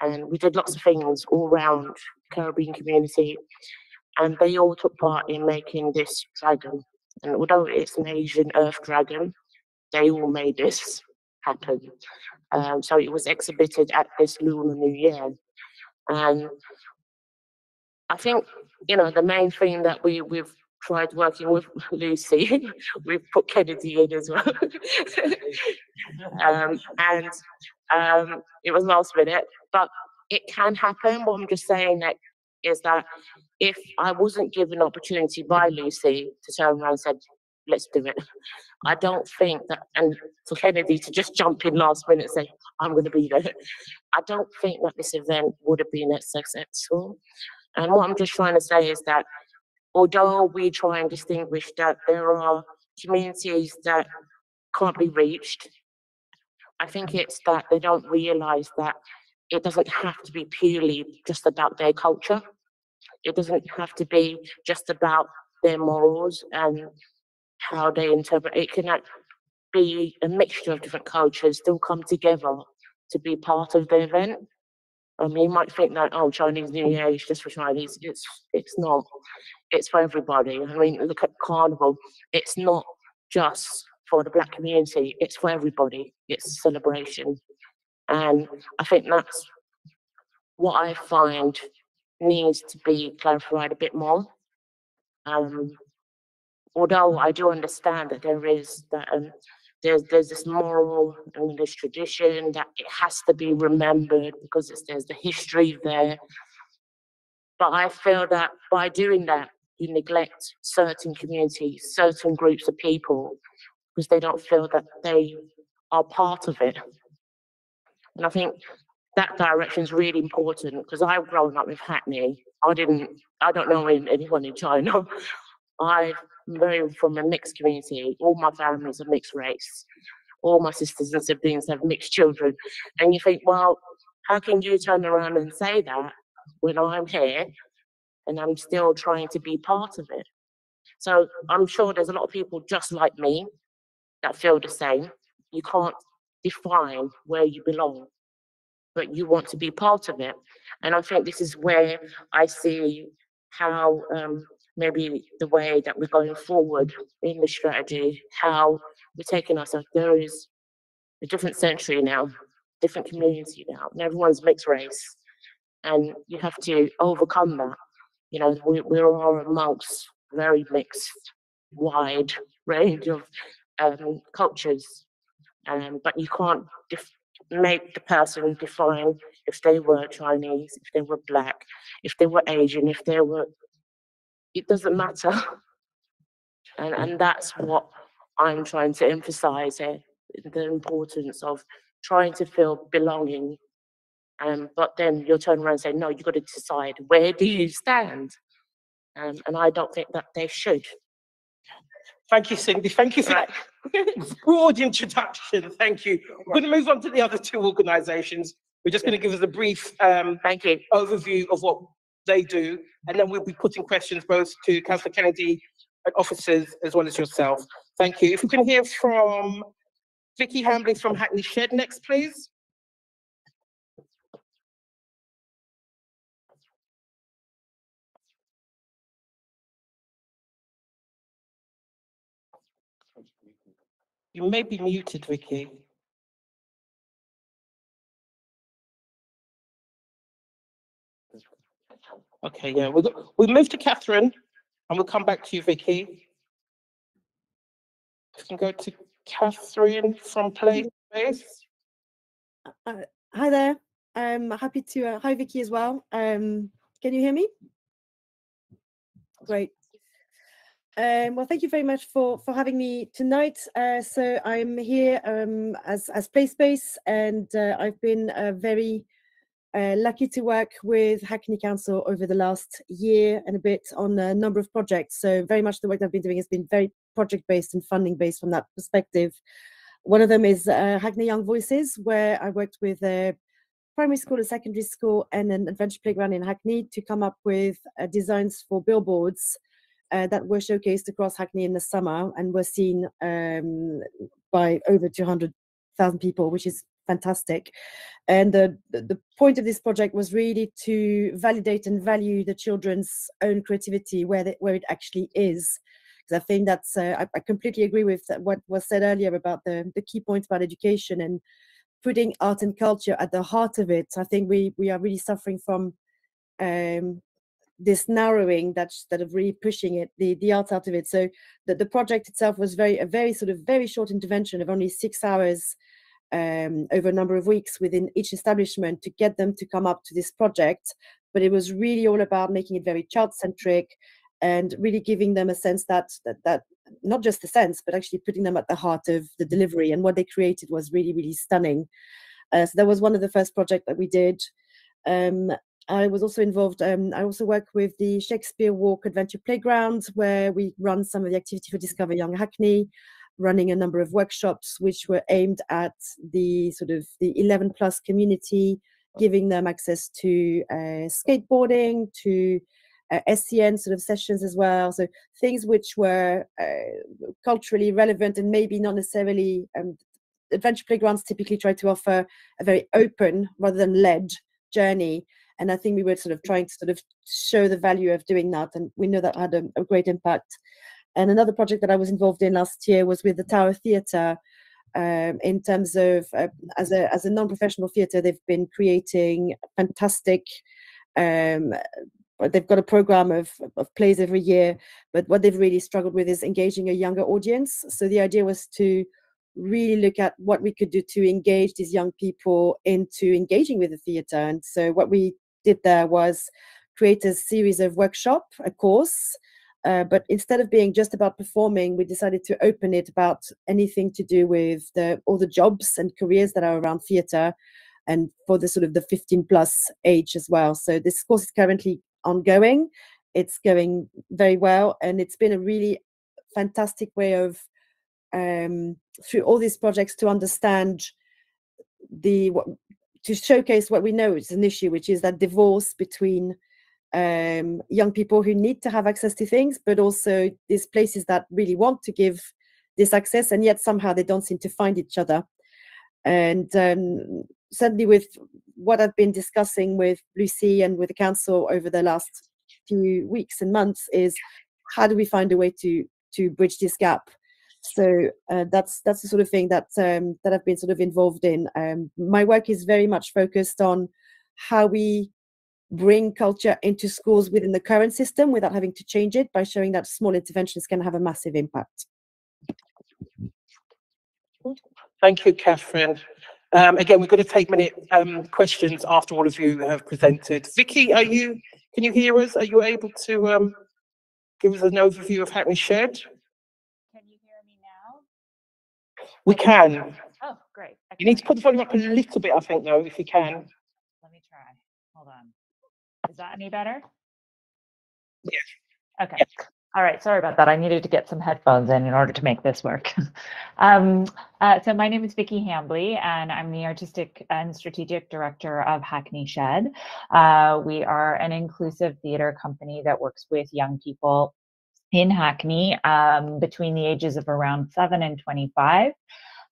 S8: and we did lots of things all around Caribbean community, and they all took part in making this dragon. And although it's an Asian earth dragon, they all made this happen. Um, so it was exhibited at this Lunar New Year. And I think you know, the main thing that we, we've tried working with Lucy, <laughs> we've put Kennedy in as well. <laughs> um, and um, it was last minute, but it can happen. What I'm just saying that is that if I wasn't given opportunity by Lucy to turn around and said, let's do it. I don't think that, and for Kennedy to just jump in last minute and say, I'm going to be there, <laughs> I don't think that this event would have been as successful. And what I'm just trying to say is that although we try and distinguish that there are communities that can't be reached, I think it's that they don't realize that it doesn't have to be purely just about their culture. It doesn't have to be just about their morals and how they interpret. It can be a mixture of different cultures still come together to be part of the event. Mean, you might think that, oh, Chinese New Year is just for Chinese. It's it's not. It's for everybody. I mean, look at Carnival. It's not just for the black community. It's for everybody. It's a celebration, and I think that's what I find needs to be clarified a bit more. Um, although I do understand that there is that um, there's there's this moral and this tradition that it has to be remembered because there's the history there. But I feel that by doing that, you neglect certain communities, certain groups of people, because they don't feel that they are part of it. And I think that direction is really important because I've grown up with Hackney. I didn't, I don't know anyone in China. <laughs> I'm very from a mixed community. All my families are mixed race. All my sisters and siblings have mixed children. And you think, well, how can you turn around and say that when I'm here and I'm still trying to be part of it? So I'm sure there's a lot of people just like me that feel the same. You can't define where you belong, but you want to be part of it. And I think this is where I see how um, maybe the way that we're going forward in the strategy, how we're taking ourselves. There is a different century now, different community now, and everyone's mixed race. And you have to overcome that. You know, we, we're all amongst very mixed, wide range of um, cultures. Um, but you can't def- make the person define if they were Chinese, if they were black, if they were Asian, if they were it doesn't matter. And and that's what I'm trying to emphasize here, the importance of trying to feel belonging. Um, but then you'll turn around and say, no, you've got to decide where do you stand? Um, and I don't think that they should.
S1: Thank you, Cindy. Thank you for <laughs> that broad introduction. Thank you. We're going to move on to the other two organisations. We're just going to give us a brief um,
S8: Thank you.
S1: overview of what they do, and then we'll be putting questions both to Councillor Kennedy and officers as well as yourself. Thank you. If we can hear from Vicky Hambley from Hackney Shed next, please. You may be muted, Vicky. Okay, yeah, we'll, go- we'll move to Catherine and we'll come back to you, Vicky. We can go to Catherine from Play Space.
S9: Uh, hi there. I'm happy to. Uh, hi, Vicky, as well. Um, can you hear me? Great. Um, well, thank you very much for for having me tonight. Uh, so I'm here um, as as Play Space, and uh, I've been uh, very uh, lucky to work with Hackney Council over the last year and a bit on a number of projects. So very much the work I've been doing has been very project based and funding based from that perspective. One of them is uh, Hackney Young Voices, where I worked with a primary school, a secondary school, and an adventure playground in Hackney to come up with uh, designs for billboards uh, that were showcased across Hackney in the summer and were seen um, by over 200,000 people, which is fantastic. And the, the point of this project was really to validate and value the children's own creativity where they, where it actually is. Because I think that's uh, I, I completely agree with what was said earlier about the the key points about education and putting art and culture at the heart of it. I think we we are really suffering from um, this narrowing that's that of really pushing it the the art out of it. So the the project itself was very a very sort of very short intervention of only six hours um, over a number of weeks within each establishment to get them to come up to this project. But it was really all about making it very child centric and really giving them a sense that that that not just the sense, but actually putting them at the heart of the delivery. And what they created was really really stunning. Uh, so that was one of the first project that we did. Um, I was also involved, um, I also work with the Shakespeare Walk Adventure Playground, where we run some of the activity for Discover Young Hackney, running a number of workshops which were aimed at the sort of the 11 plus community, giving them access to uh, skateboarding, to uh, SCN sort of sessions as well. So things which were uh, culturally relevant and maybe not necessarily um, adventure playgrounds typically try to offer a very open rather than led journey. And I think we were sort of trying to sort of show the value of doing that. And we know that had a, a great impact. And another project that I was involved in last year was with the Tower Theatre. Um, in terms of uh, as a as a non-professional theatre, they've been creating fantastic um, they've got a program of, of plays every year but what they've really struggled with is engaging a younger audience so the idea was to really look at what we could do to engage these young people into engaging with the theatre and so what we did there was create a series of workshop a course uh, but instead of being just about performing we decided to open it about anything to do with the all the jobs and careers that are around theatre and for the sort of the 15 plus age as well so this course is currently ongoing. It's going very well, and it's been a really fantastic way of um, through all these projects to understand the what, to showcase what we know is an issue, which is that divorce between um, young people who need to have access to things, but also these places that really want to give this access, and yet somehow they don't seem to find each other. And um, certainly, with what I've been discussing with Lucy and with the council over the last few weeks and months is how do we find a way to to bridge this gap so uh, that's that's the sort of thing that um, that I've been sort of involved in. Um, my work is very much focused on how we bring culture into schools within the current system without having to change it by showing that small interventions can have a massive impact.
S1: Thank you, Catherine. Um, again, we're going to take minute um, questions after all of you have presented. Vicky, are you? Can you hear us? Are you able to um, give us an overview of Hackney Shed?
S10: Can you hear me now?
S1: We can.
S10: Oh, great.
S1: You need to put the volume up a little bit, I think, though, if you can.
S10: Let me try. Hold on. Is that any better?
S1: Yes.
S10: Okay. Yes. All right, sorry about that. I needed to get some headphones in in order to make this work. <laughs> um, uh, so my name is Vicki Hambley, and I'm the Artistic and Strategic Director of Hackney Shed. Uh, we are an inclusive theater company that works with young people in Hackney um, between the ages of around 7 and 25.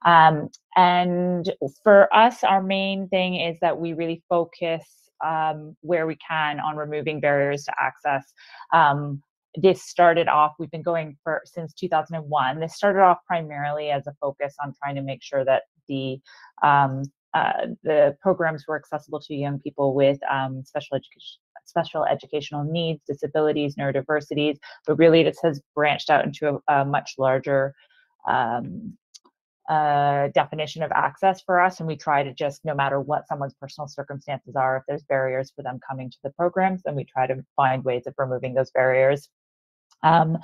S10: Um, and for us, our main thing is that we really focus um, where we can on removing barriers to access. Um, this started off we've been going for since 2001 this started off primarily as a focus on trying to make sure that the um, uh, the programs were accessible to young people with um, special education special educational needs disabilities neurodiversities but really this has branched out into a, a much larger um, uh, definition of access for us and we try to just no matter what someone's personal circumstances are if there's barriers for them coming to the programs then we try to find ways of removing those barriers um,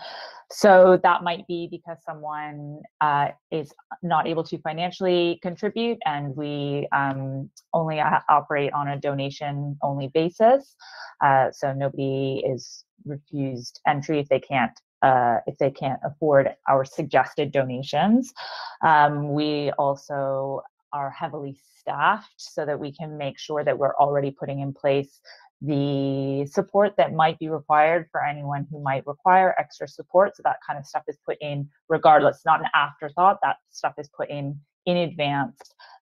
S10: so that might be because someone uh, is not able to financially contribute and we um, only operate on a donation only basis. Uh, so nobody is refused entry if they can't uh, if they can't afford our suggested donations. Um, we also are heavily staffed so that we can make sure that we're already putting in place the support that might be required for anyone who might require extra support. So that kind of stuff is put in regardless, not an afterthought. That stuff is put in in advance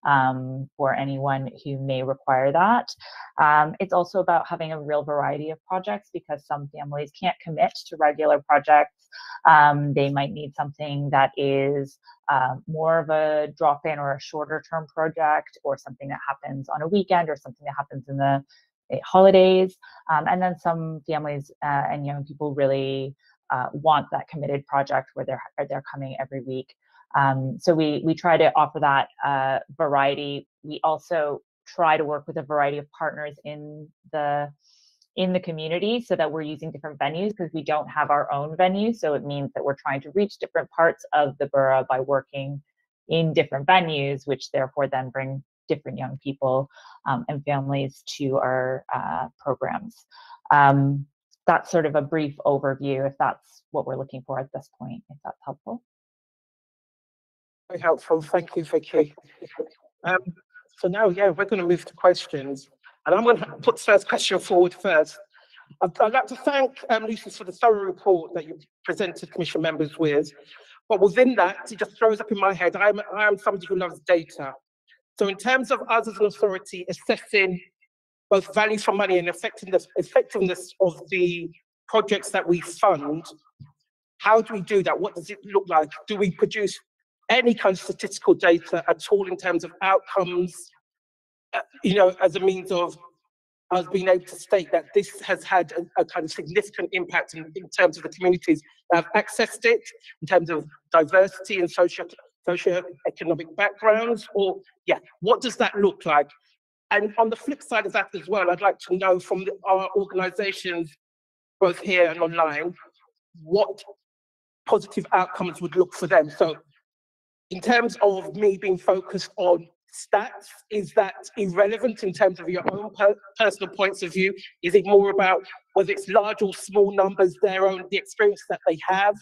S10: um, for anyone who may require that. Um, it's also about having a real variety of projects because some families can't commit to regular projects. Um, they might need something that is uh, more of a drop in or a shorter term project or something that happens on a weekend or something that happens in the Eh, holidays. Um, and then some families uh, and young people really uh, want that committed project where they're they're coming every week. Um, so we we try to offer that uh, variety. We also try to work with a variety of partners in the in the community so that we're using different venues because we don't have our own venue. So it means that we're trying to reach different parts of the borough by working in different venues, which therefore then bring different young people um, and families to our uh, programs. Um, that's sort of a brief overview if that's what we're looking for at this point, if that's helpful.
S1: Very helpful. Thank you, Vicky. Um, so now, yeah, we're going to move to questions. And I'm going to put the first question forward first. I'd, I'd like to thank um, Lucy for the thorough report that you presented Commission members with. But within that, it just throws up in my head, I'm, I am somebody who loves data. So in terms of us as an authority assessing both value for money and effectiveness, effectiveness of the projects that we fund, how do we do that? What does it look like? Do we produce any kind of statistical data at all in terms of outcomes, uh, you know, as a means of us being able to state that this has had a, a kind of significant impact in, in, terms of the communities that have accessed it, in terms of diversity and social socio-economic backgrounds, or yeah, what does that look like? And on the flip side of that as well, I'd like to know from the, our organizations, both here and online, what positive outcomes would look for them. So in terms of me being focused on stats, is that irrelevant in terms of your own per personal points of view? Is it more about whether it's large or small numbers, their own, the experience that they have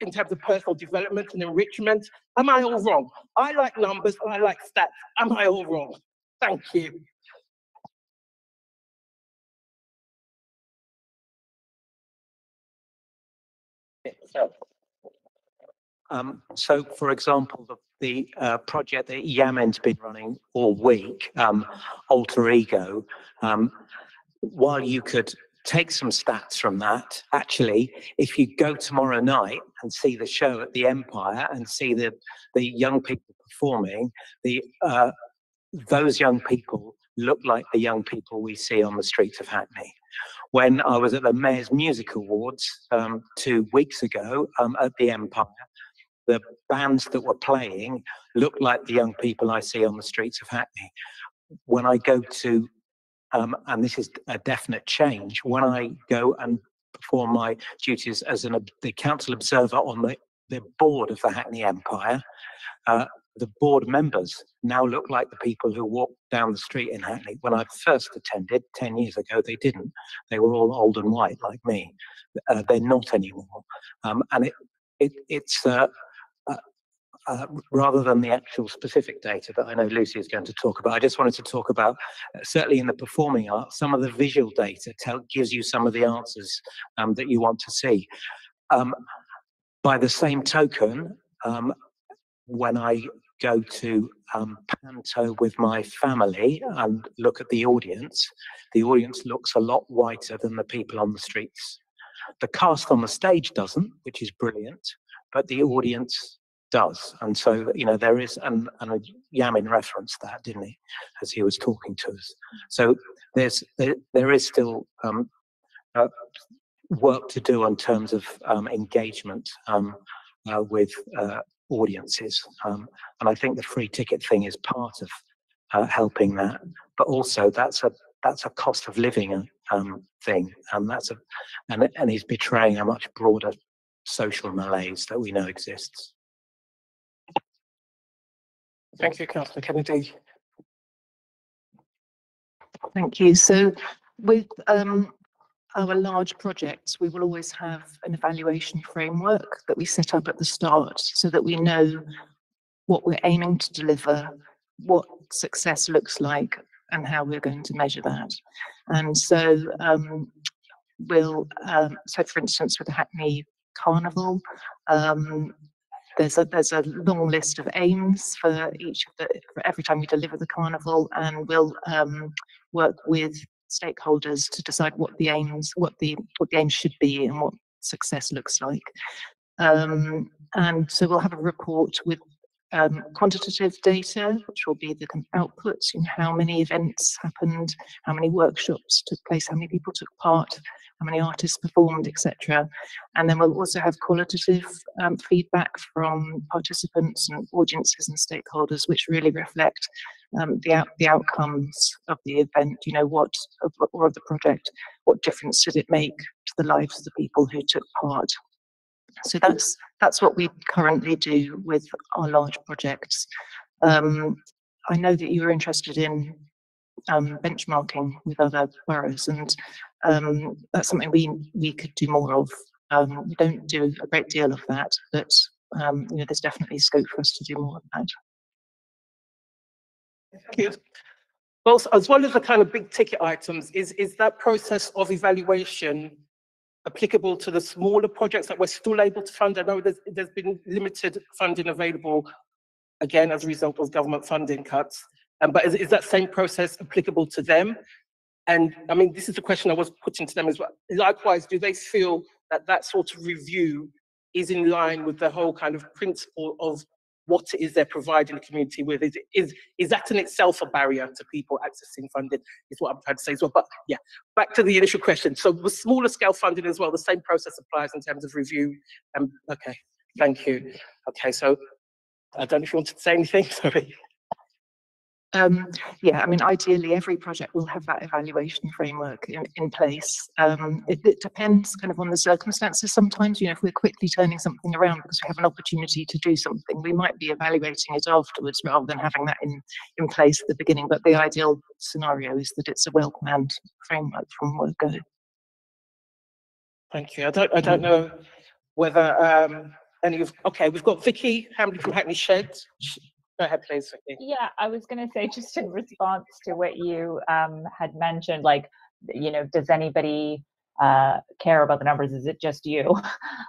S1: in terms of personal development and enrichment? Am I all wrong? I like numbers, I like stats. Am I all wrong? Thank you.
S2: So, um, so, for example, the, the uh, project that Yamin's been running all week, um, Alter Ego, um, while you could take some stats from that, actually, if you go tomorrow night and see the show at the Empire and see the, the young people performing, the uh, those young people look like the young people we see on the streets of Hackney. When I was at the Mayor's Music Awards um, two weeks ago um, at the Empire, the bands that were playing look like the young people I see on the streets of Hackney. When I go to, um, and this is a definite change, when I go and perform my duties as an, the council observer on the, the board of the Hackney Empire, uh, the board members now look like the people who walk down the street in Hackney. When I first attended 10 years ago, they didn't. They were all old and white like me. Uh, they're not anymore. Um, and it, it, it's uh, uh, rather than the actual specific data that I know Lucy is going to talk about, I just wanted to talk about, uh, certainly in the performing arts, some of the visual data tell, gives you some of the answers um, that you want to see. Um, by the same token, um, when I go to um, Panto with my family and look at the audience, the audience looks a lot whiter than the people on the streets. The cast on the stage doesn't, which is brilliant, but the audience does. And so, you know, there is, and, and Yamin referenced that, didn't he, as he was talking to us. So there's, there, there is still um, uh, work to do in terms of um, engagement um, uh, with uh, audiences. Um, and I think the free ticket thing is part of uh, helping that, but also that's a that's a cost of living um, thing, and that's a and and he's betraying a much broader social malaise that we know exists.
S1: Thank you, Councillor Kennedy.
S4: Thank you. So with um, our large projects, we will always have an evaluation framework that we set up at the start so that we know what we're aiming to deliver, what success looks like, and how we're going to measure that. And so um, we'll, um, so for instance, with the Hackney Carnival, um, there's a there's a long list of aims for each of the for every time we deliver the carnival, and we'll um, work with stakeholders to decide what the aims what the what the aims should be and what success looks like. Um, and so we'll have a report with um, quantitative data, which will be the outputs in how many events happened, how many workshops took place, how many people took part, how many artists performed, etc. And then we'll also have qualitative um, feedback from participants and audiences and stakeholders, which really reflect um, the out, the outcomes of the event. You know, what of, or of the project, what difference did it make to the lives of the people who took part? So that's that's what we currently do with our large projects. Um, I know that you were interested in um, benchmarking with other boroughs, and um, that's something we we could do more of. Um, we don't do a great deal of that, but um, you know, there's definitely scope for us to do more of that.
S1: Thank you. Well, as well as the kind of big ticket items, is, is that process of evaluation applicable to the smaller projects that we're still able to fund? I know there's, there's been limited funding available, again, as a result of government funding cuts. Um, but is, is that same process applicable to them? And I mean, this is a question I was putting to them as well. Likewise, do they feel that that sort of review is in line with the whole kind of principle of what it is they're providing the community with. Is, is, is that in itself a barrier to people accessing funding, is what I'm trying to say as well. But yeah, back to the initial question. So with smaller scale funding as well, the same process applies in terms of review. Um, okay, thank you. Okay, so I don't know if you wanted to say anything, <laughs> sorry.
S4: Um, yeah, I mean, ideally, every project will have that evaluation framework in, in place. Um, it, it depends kind of on the circumstances. Sometimes, you know, if we're quickly turning something around because we have an opportunity to do something, we might be evaluating it afterwards rather than having that in, in place at the beginning. But the ideal scenario is that it's a well-planned framework from word go.
S1: Thank you. I don't, I don't know whether um, any of, okay, we've got Vicky Hambley from Hackney Shed. Go ahead, please, Vicky.
S10: Yeah, I was gonna say, just in response to what you um had mentioned, like, you know, does anybody uh care about the numbers? Is it just you? <laughs>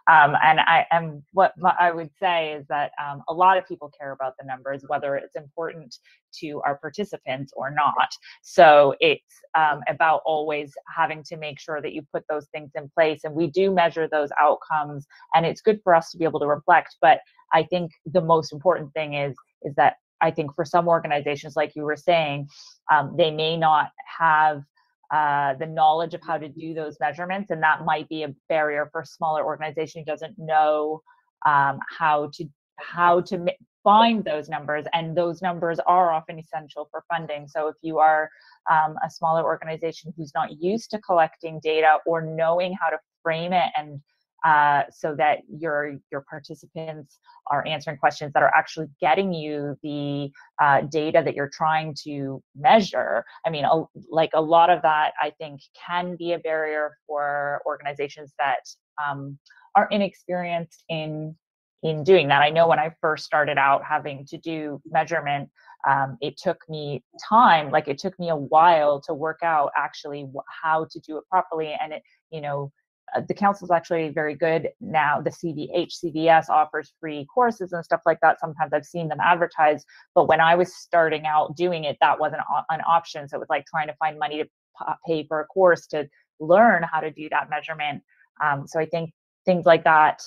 S10: Um, and I am what I would say is that um a lot of people care about the numbers, whether it's important to our participants or not. So it's um about always having to make sure that you put those things in place and we do measure those outcomes and it's good for us to be able to reflect. But I think the most important thing is is that I think for some organizations, like you were saying, um, they may not have uh, the knowledge of how to do those measurements, and that might be a barrier for a smaller organization who doesn't know um, how to how to find those numbers. And those numbers are often essential for funding. So if you are um, a smaller organization who's not used to collecting data or knowing how to frame it and uh, so that your your participants are answering questions that are actually getting you the uh, data that you're trying to measure. I mean, a, like a lot of that, I think, can be a barrier for organizations that um, are inexperienced in in doing that. I know when I first started out having to do measurement, um, it took me time, like it took me a while to work out actually how to do it properly, and it, you know uh, the council is actually very good now. The CVH, CVS offers free courses and stuff like that. Sometimes I've seen them advertised, but when I was starting out doing it, that wasn't an option. So it was like trying to find money to pay for a course to learn how to do that measurement. Um, so I think things like that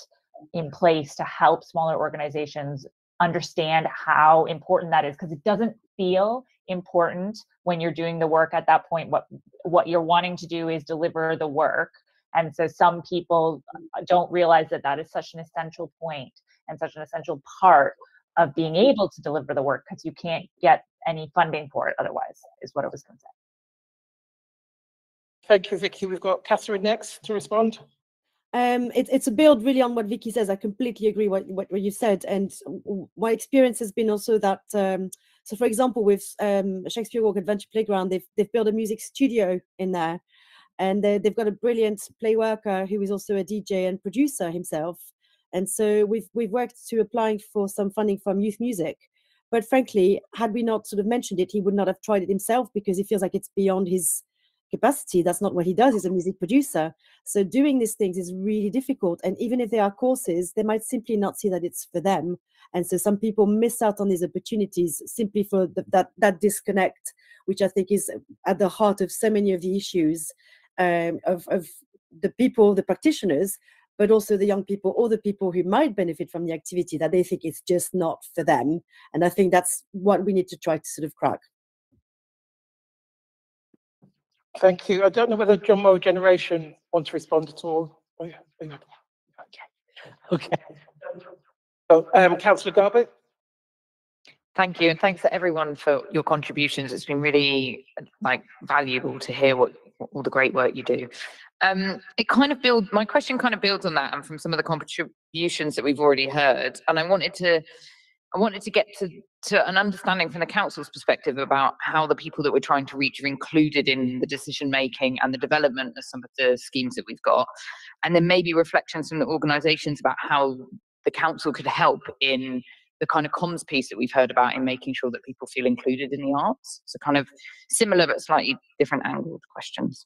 S10: in place to help smaller organizations understand how important that is because it doesn't feel important when you're doing the work at that point what what you're wanting to do is deliver the work and so some people uh, don't realize that that is such an essential point and such an essential part of being able to deliver the work because you can't get any funding for it otherwise, is what it was going to say.
S1: Thank you, Vicky. We've got Catherine next to respond.
S9: Um, it, it's a build really on what Vicky says. I completely agree what what, what you said, and w- w- my experience has been also that. Um, so, for example, with um, Shakespeare Walk Adventure Playground, they've they've built a music studio in there, and they, they've got a brilliant play worker who is also a DJ and producer himself. And so we've we've worked to applying for some funding from Youth Music, but frankly, had we not sort of mentioned it, he would not have tried it himself because he feels like it's beyond his capacity. That's not what he does. He's a music producer. So doing these things is really difficult. And even if there are courses, they might simply not see that it's for them. And so some people miss out on these opportunities simply for the, that that disconnect, which I think is at the heart of so many of the issues um, of of the people, the practitioners, but also the young people or the people who might benefit from the activity that they think it's just not for them. And I think that's what we need to try to sort of crack.
S1: Thank you. I don't know whether John Moore Generation want to respond at all. Oh, oh, yeah. Okay. Okay. So, um, councillor Garbett?
S3: Thank you, and thanks to everyone for your contributions. It's been really like valuable to hear what all the great work you do. Um, it kind of build my question kind of builds on that and from some of the contributions that we've already heard. And I wanted to I wanted to get to, to an understanding from the council's perspective about how the people that we're trying to reach are included in the decision making and the development of some of the schemes that we've got. And then maybe reflections from the organisations about how the council could help in the kind of comms piece that we've heard about in making sure that people feel included in the arts. So kind of similar but slightly different angled questions.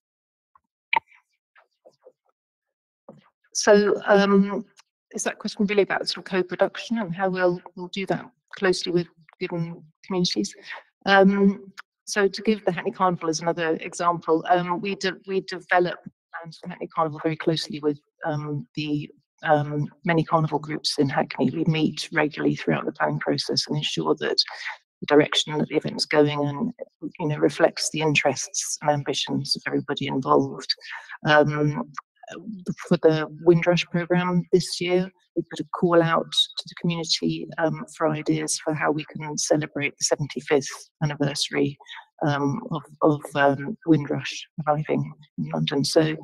S4: So um, is that question really about sort of co-production and how we'll we'll do that closely with given communities? Um, so to give the Hackney Carnival as another example, um, we de we develop Hackney Carnival very closely with um, the um, many carnival groups in Hackney. We meet regularly throughout the planning process and ensure that the direction that the event's going and you know reflects the interests and ambitions of everybody involved. Um, for the Windrush program this year, we put a call out to the community um, for ideas for how we can celebrate the 75th anniversary um, of, of um, Windrush arriving in London. So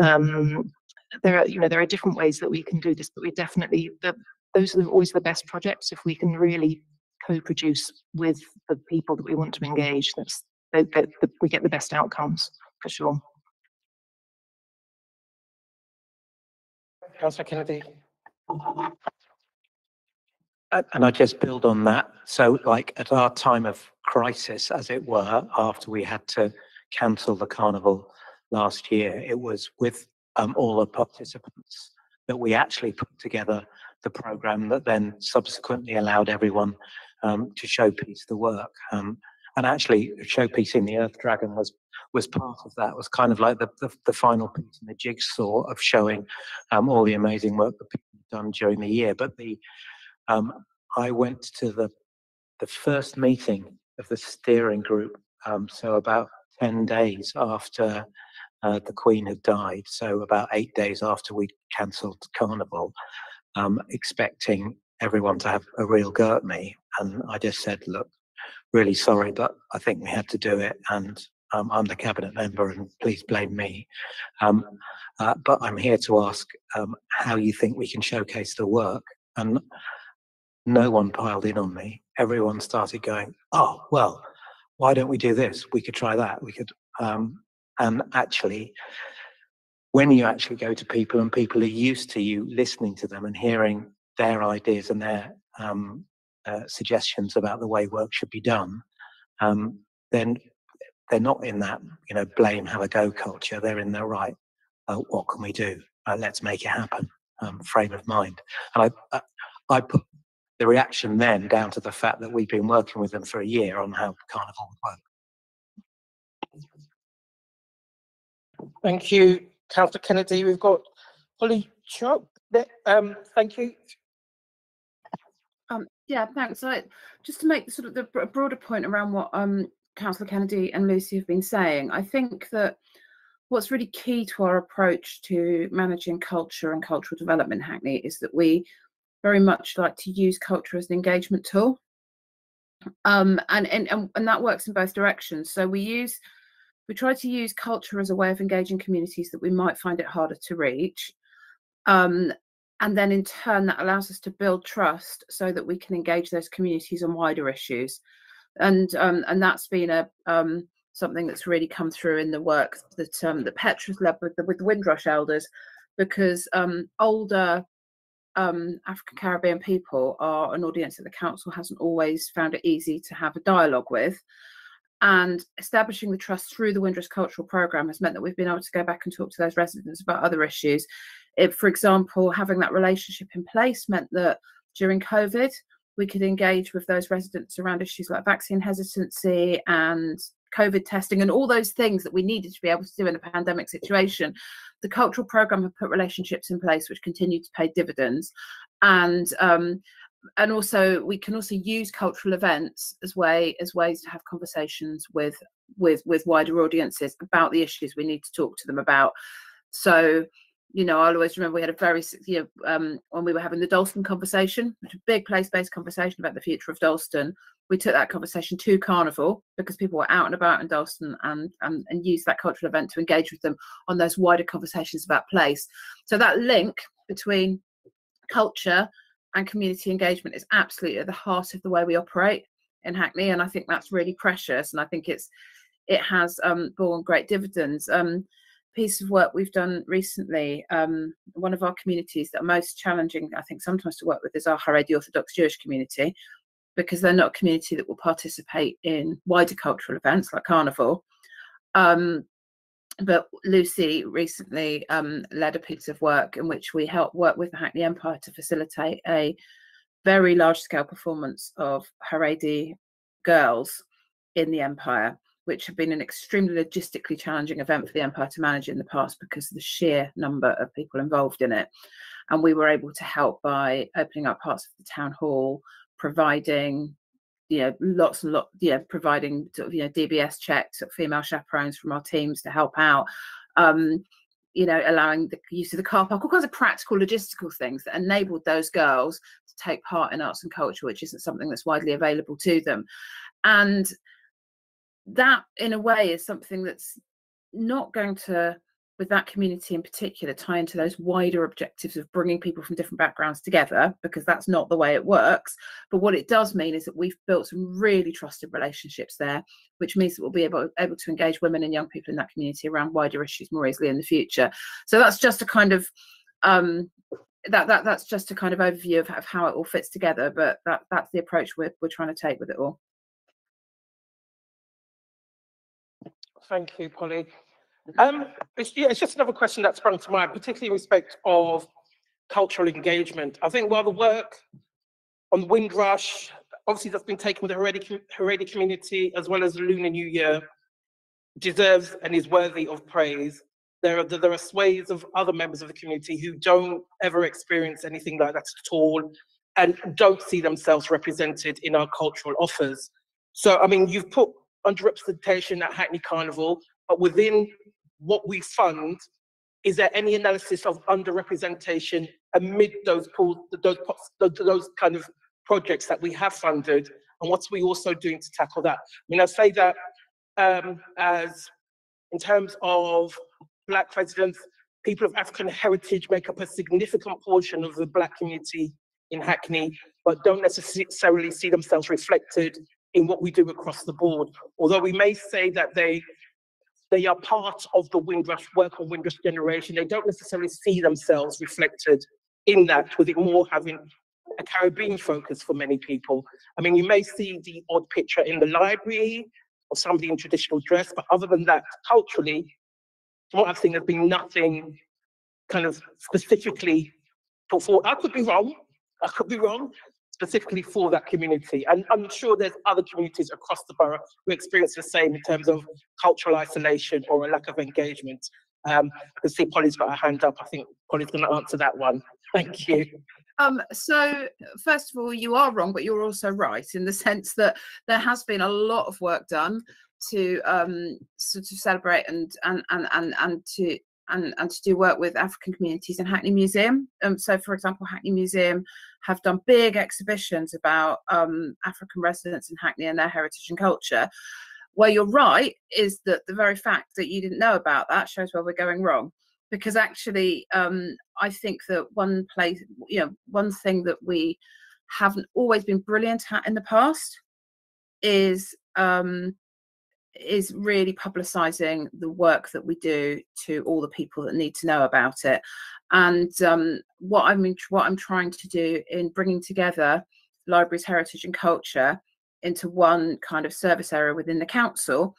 S4: um, there are, you know, there are different ways that we can do this, but we definitely, the, those are always the best projects if we can really co-produce with the people that we want to engage. That's that, that, that we get the best outcomes for sure.
S1: Councillor Kennedy.
S2: Uh, and I just build on that. So like at our time of crisis, as it were, after we had to cancel the carnival last year, it was with um, all the participants that we actually put together the program that then subsequently allowed everyone um, to showpiece the work. Um, and actually showpiecing the Earth Dragon was was part of that. It was kind of like the, the, the final piece in the jigsaw of showing um, all the amazing work that people done during the year. But the um, I went to the the first meeting of the steering group, um, so about ten days after uh, the Queen had died, so about eight days after we cancelled Carnival, um, expecting everyone to have a real go at me, and I just said, "Look, really sorry, but I think we had to do it, and um, I'm the cabinet member, and please blame me. Um, uh, but I'm here to ask um, how you think we can showcase the work. And no one piled in on me. Everyone started going, "Oh, well, why don't we do this? We could try that. We could." Um, and actually, when you actually go to people and people are used to you listening to them and hearing their ideas and their um, uh, suggestions about the way work should be done, um, then they're not in that you know blame have a go culture. They're in the right uh, what can we do? Uh, let's make it happen um, frame of mind. And I, I put the reaction then down to the fact that we've been working with them for a year on how carnival would
S1: work thank you councillor kennedy we've got Polly Cziok um thank you
S11: um yeah thanks so just to make sort of the broader point around what um Councillor Kennedy and Lucy have been saying, I think that what's really key to our approach to managing culture and cultural development in Hackney is that we very much like to use culture as an engagement tool. Um, and, and, and that works in both directions. So we use, we try to use culture as a way of engaging communities that we might find it harder to reach. Um, and then in turn, that allows us to build trust so that we can engage those communities on wider issues and um, and that's been a um, something that's really come through in the work that um, that Petra's led with the, with the Windrush elders, because um, older um, African Caribbean people are an audience that the council hasn't always found it easy to have a dialogue with. And establishing the trust through the Windrush Cultural Programme has meant that we've been able to go back and talk to those residents about other issues. If, for example, having that relationship in place meant that during COVID, we could engage with those residents around issues like vaccine hesitancy and COVID testing and all those things that we needed to be able to do in a pandemic situation. The cultural program have put relationships in place which continue to pay dividends, and um, and also we can also use cultural events as way as ways to have conversations with with with wider audiences about the issues we need to talk to them about. So you know, I'll always remember we had a very, you know, um, when we were having the Dalston conversation, which a big place-based conversation about the future of Dalston. We took that conversation to Carnival because people were out and about in Dalston and, and, and used that cultural event to engage with them on those wider conversations about place. So that link between culture and community engagement is absolutely at the heart of the way we operate in Hackney, and I think that's really precious. And I think it's it has um, borne great dividends. Um, piece of work we've done recently, um, one of our communities that are most challenging, I think, sometimes to work with is our Haredi Orthodox Jewish community, because they're not a community that will participate in wider cultural events like Carnival. Um, but Lucy recently um, led a piece of work in which we helped work with the Hackney Empire to facilitate a very large scale performance of Haredi girls in the Empire, which had been an extremely logistically challenging event for the Empire to manage in the past because of the sheer number of people involved in it. And we were able to help by opening up parts of the town hall, providing you know lots and lots yeah providing sort of you know dbs checks of female chaperones from our teams to help out um you know allowing the use of the car park all kinds of practical logistical things that enabled those girls to take part in arts and culture which isn't something that's widely available to them. And that in a way is something that's not going to with that community in particular tie into those wider objectives of bringing people from different backgrounds together because that's not the way it works. But what it does mean is that we've built some really trusted relationships there which means that we'll be able, able to engage women and young people in that community around wider issues more easily in the future. So that's just a kind of um, that that that's just a kind of overview of, of how it all fits together but that that's the approach we're, we're trying to take with it all.
S1: Thank you, Polly. Um, it's, yeah, it's just another question that sprung to mind, particularly in respect of cultural engagement. I think while the work on Windrush, obviously that's been taken with the Haredi, Haredi community as well as the Lunar New Year, deserves and is worthy of praise. There are, there are swathes of other members of the community who don't ever experience anything like that at all and don't see themselves represented in our cultural offers. So, I mean, you've put underrepresentation at Hackney Carnival, but within what we fund, is there any analysis of underrepresentation amid those those, those kind of projects that we have funded, and what are we also doing to tackle that? I mean, I say that um, as in terms of Black residents, people of African heritage make up a significant portion of the Black community in Hackney, but don't necessarily see themselves reflected in what we do across the board. Although we may say that they they are part of the Windrush work or Windrush generation. They don't necessarily see themselves reflected in that, with it more having a Caribbean focus for many people. I mean, you may see the odd picture in the library or somebody in traditional dress, but other than that, culturally, what I've seen, there's been nothing kind of specifically put forward. I could be wrong. I could be wrong, specifically for that community. And I'm sure there's other communities across the borough who experience the same in terms of cultural isolation or a lack of engagement. Um, I can see Polly's got her hand up. I think Polly's going to answer that one. Thank you.
S11: Um, so first of all, you are wrong, but you're also right in the sense that there has been a lot of work done to um, sort of celebrate and and and and, and to and, and to do work with African communities in Hackney Museum. Um, so, for example, Hackney Museum have done big exhibitions about um, African residents in Hackney and their heritage and culture. Where you're right is that the very fact that you didn't know about that shows where we're going wrong. Because actually, um, I think that one place, you know, one thing that we haven't always been brilliant at in the past is um, is really publicizing the work that we do to all the people that need to know about it. And um, what i'm what i'm trying to do in bringing together libraries heritage and culture into one kind of service area within the council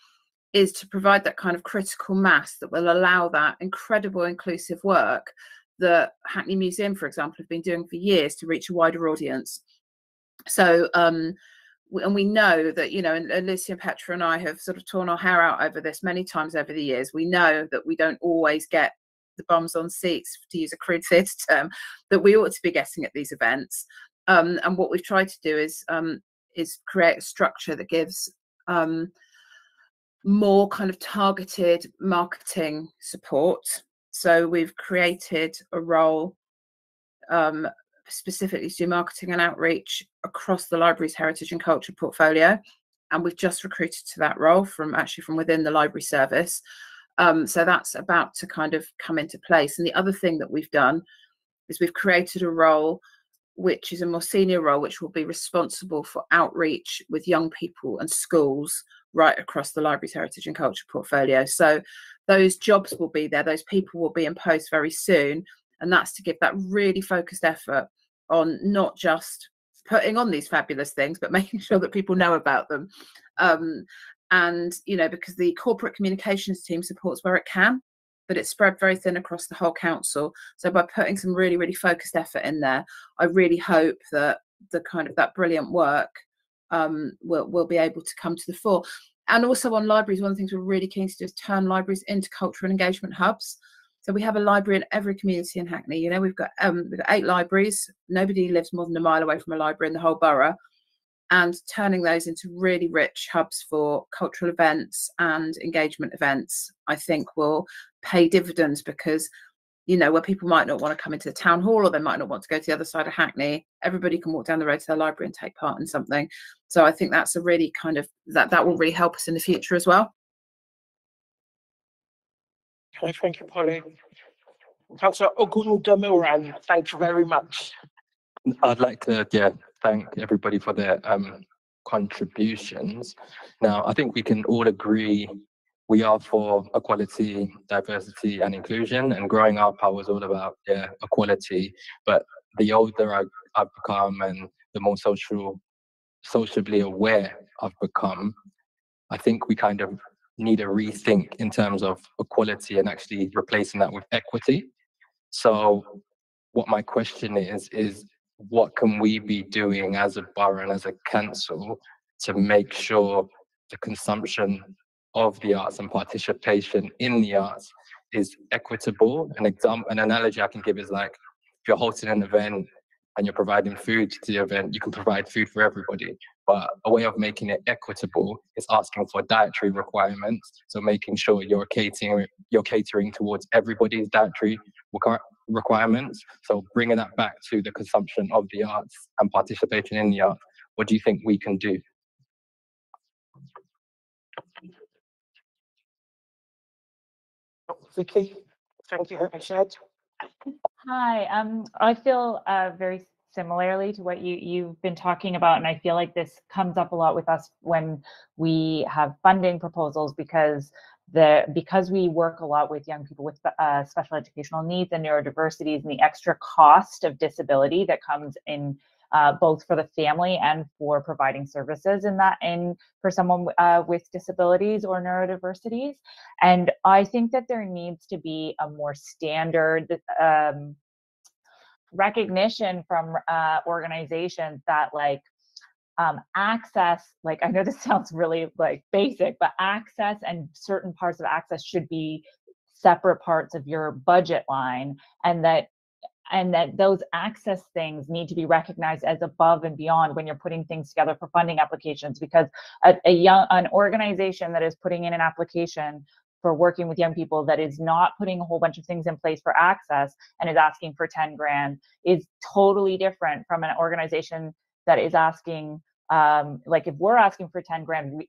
S11: is to provide that kind of critical mass that will allow that incredible inclusive work that hackney museum for example have been doing for years to reach a wider audience. So um, and we know that you know and, and Lucy and Petra and I have sort of torn our hair out over this many times over the years. We know that we don't always get the bums on seats, to use a crude <laughs> theatre term, that we ought to be getting at these events. Um, and what we've tried to do is um, is create a structure that gives um, more kind of targeted marketing support. So we've created a role um, specifically to do marketing and outreach across the library's heritage and culture portfolio. And we've just recruited to that role from actually from within the library service. Um, so that's about to kind of come into place. And the other thing that we've done is we've created a role which is a more senior role, which will be responsible for outreach with young people and schools right across the library's heritage and culture portfolio. So those jobs will be there, those people will be in post very soon. And that's to give that really focused effort on not just putting on these fabulous things, but <laughs> making sure that people know about them. Um, and, you know, because the corporate communications team supports where it can, but it's spread very thin across the whole council. So by putting some really, really focused effort in there, I really hope that the kind of that brilliant work um, will, will be able to come to the fore. And also on libraries, one of the things we're really keen to do is turn libraries into cultural engagement hubs. So we have a library in every community in Hackney. You know, we've got um, we've got eight libraries. Nobody lives more than a mile away from a library in the whole borough. And turning those into really rich hubs for cultural events and engagement events, I think will pay dividends because you know, where people might not want to come into the town hall or they might not want to go to the other side of Hackney, everybody can walk down the road to their library and take part in something. So I think that's a really kind of that that will really help us in the future as well.
S1: Thank you, Polly. Councillor Ogundamoran, thank you very much.
S6: I'd like to, yeah, thank everybody for their um, contributions. Now, I think we can all agree we are for equality, diversity, and inclusion. And growing up, I was all about yeah, equality. But the older I, I've become and the more social, socially aware I've become, I think we kind of need a rethink in terms of equality and actually replacing that with equity. So what my question is, is what can we be doing as a borough and as a council to make sure the consumption of the arts and participation in the arts is equitable. An example, an analogy I can give is like if you're hosting an event and you're providing food to the event, you can provide food for everybody. But a way of making it equitable is asking for dietary requirements. So making sure you're catering you're catering towards everybody's dietary requirements. So bringing that back to the consumption of the arts and participation in the arts. What do you think we can do?
S1: Oh, Vicky, thank you, Rashad.
S10: Hi, um, I feel uh, very similarly to what you you've been talking about, and I feel like this comes up a lot with us when we have funding proposals because the because we work a lot with young people with uh, special educational needs and neurodiversities and the extra cost of disability that comes in uh, both for the family and for providing services in that in for someone uh, with disabilities or neurodiversities. And I think that there needs to be a more standard um, recognition from uh, organizations that like um, access like i know this <laughs> sounds really like basic but access and certain parts of access should be separate parts of your budget line and that and that those access things need to be recognized as above and beyond when you're putting things together for funding applications because a, a young an organization that is putting in an application for working with young people that is not putting a whole bunch of things in place for access and is asking for 10 grand is totally different from an organization that is asking um, like if we're asking for 10 grand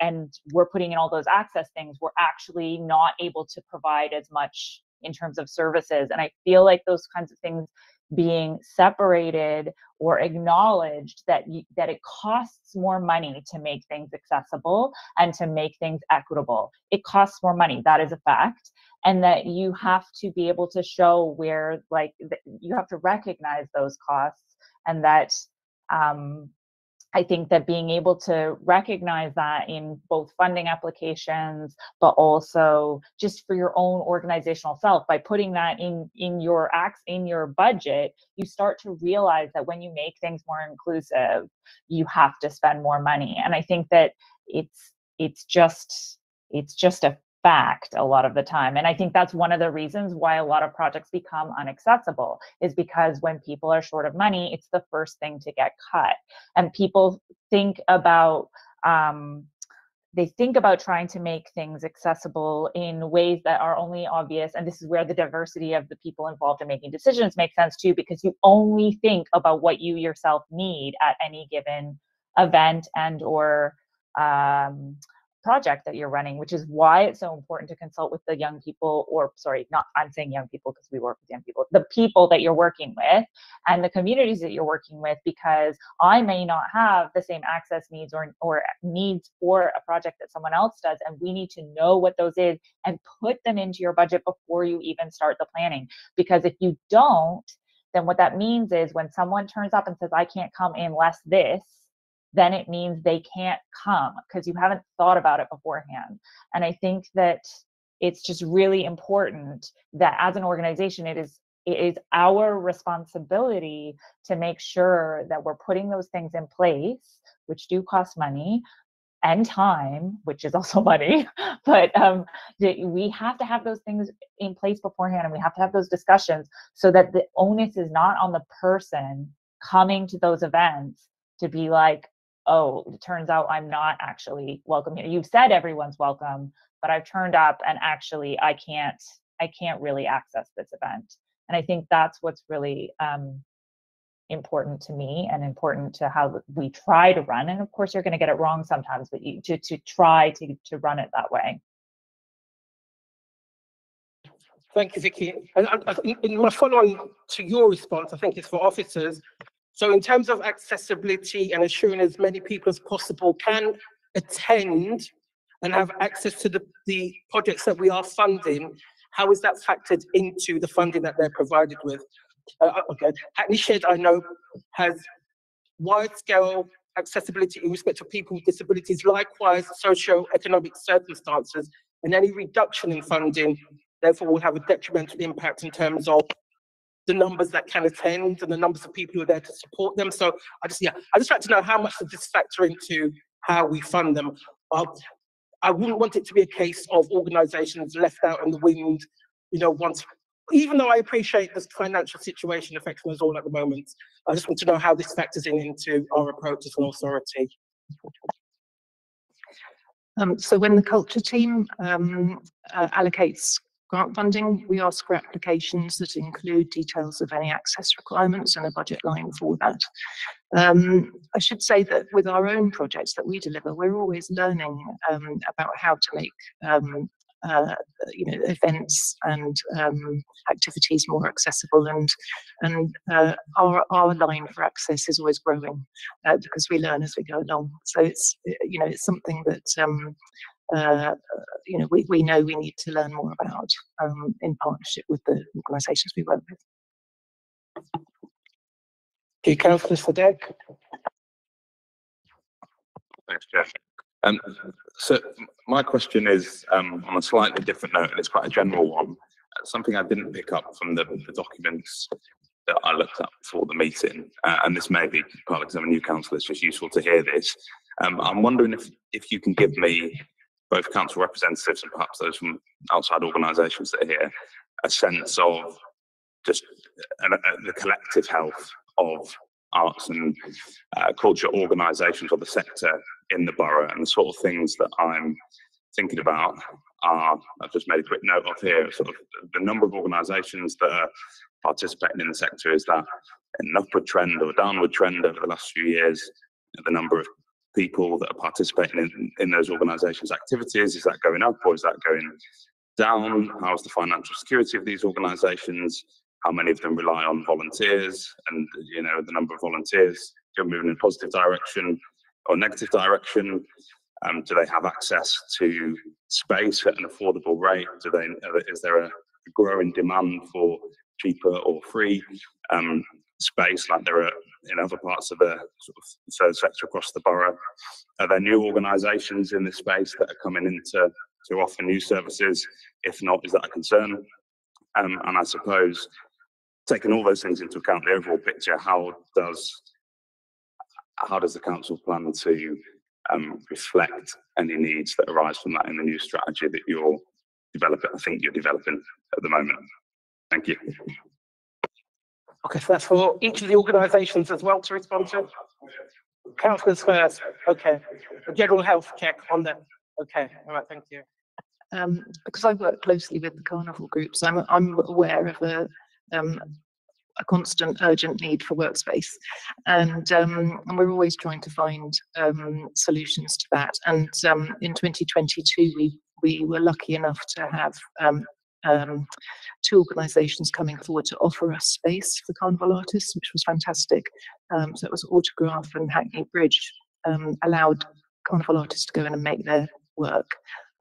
S10: and we're putting in all those access things we're actually not able to provide as much in terms of services. And I feel like those kinds of things being separated or acknowledged that you, that it costs more money to make things accessible and to make things equitable. It costs more money. That is a fact. And that you have to be able to show where, like, you have to recognize those costs and that um, I think that being able to recognize that in both funding applications, but also just for your own organizational self, by putting that in in your acts in your budget, you start to realize that when you make things more inclusive, you have to spend more money. And I think that it's it's just it's just a fact a lot of the time and i think that's one of the reasons why a lot of projects become unaccessible is because when people are short of money it's the first thing to get cut and people think about um, they think about trying to make things accessible in ways that are only obvious and this is where the diversity of the people involved in making decisions makes sense too because you only think about what you yourself need at any given event and or um, project that you're running, which is why it's so important to consult with the young people, or sorry, not I'm saying young people because we work with young people, the people that you're working with and the communities that you're working with, because I may not have the same access needs or or needs for a project that someone else does, and we need to know what those is and put them into your budget before you even start the planning. Because if you don't, then what that means is when someone turns up and says, I can't come unless this, then it means they can't come because you haven't thought about it beforehand. And I think that it's just really important that as an organization, it is it is our responsibility to make sure that we're putting those things in place, which do cost money and time, which is <laughs> also money. But um, we have to have those things in place beforehand, and we have to have those discussions so that the onus is not on the person coming to those events to be like, oh, it turns out I'm not actually welcome here. You've said everyone's welcome, but I've turned up and actually I can't I can't really access this event. And I think that's what's really um, important to me and important to how we try to run. And of course, you're going to get it wrong sometimes, but you to to try to to run it that way.
S1: Thank you, Vicky. And think in my follow-on to your response, I think it's for officers. So in terms of accessibility and ensuring as many people as possible can attend and have access to the, the projects that we are funding, how is that factored into the funding that they're provided with? Uh, uh okay, Hackney Shed, I know, has wide-scale accessibility in respect to people with disabilities, likewise socio-economic circumstances, and any reduction in funding therefore will have a detrimental impact in terms of the numbers that can attend and the numbers of people who are there to support them. So I just, yeah, I just like to know how much does this factor into how we fund them. Uh, I wouldn't want it to be a case of organisations left out in the wind, you know, once, even though I appreciate this financial situation affecting us all at the moment, I just want to know how this factors in into our approach as an authority.
S4: Um, so when the culture team um, uh, allocates grant funding, we ask for applications that include details of any access requirements and a budget line for that. Um, I should say that with our own projects that we deliver, we're always learning um, about how to make um, uh, you know events and um, activities more accessible. And and uh, our our line for access is always growing uh, because we learn as we go along. So it's you know it's something that um, uh, you know, we, we know we need to learn more about um, in partnership with the organisations we work with.
S1: Okay, Councillor Sadek.
S7: Thanks, Jeff. Um, so my question is um, on a slightly different note, and it's quite a general one. Uh, something I didn't pick up from the, the documents that I looked at for the meeting, uh, and this may be partly because I'm a new councillor, it's just useful to hear this. Um, I'm wondering if, if you can give me both council representatives and perhaps those from outside organisations that are here, a sense of just uh, uh, the collective health of arts and uh, culture organisations or the sector in the borough and the sort of things that I'm thinking about are, I've just made a quick note of here, sort of the number of organisations that are participating in the sector, is that an upward trend or a downward trend over the last few years? The number of people that are participating in, in those organisations' activities? Is that going up or is that going down? How's the financial security of these organisations? How many of them rely on volunteers? And you know the number of volunteers are moving in a positive direction or negative direction. Um, do they have access to space at an affordable rate? Do they? Is there a growing demand for cheaper or free um, space like there are in other parts of the sort of third sector across the borough? Are there new organisations in this space that are coming in to, to offer new services? If not, is that a concern? Um, and I suppose taking all those things into account, the overall picture, how does how does the council plan to um, reflect any needs that arise from that in the new strategy that you're developing? I think you're developing at the moment. Thank you.
S1: Okay, so that's for each of the organisations as well to respond to? Councillors first, okay. A general health check on them. Okay, all right, thank you.
S4: Um, because I work closely with the carnival groups, I'm, I'm aware of a, um, a constant urgent need for workspace. And, um, and we're always trying to find um, solutions to that. And um, in 2022, we, we were lucky enough to have um, um, two organisations coming forward to offer us space for carnival artists, which was fantastic. Um, so it was Autograph and Hackney Bridge um, allowed carnival artists to go in and make their work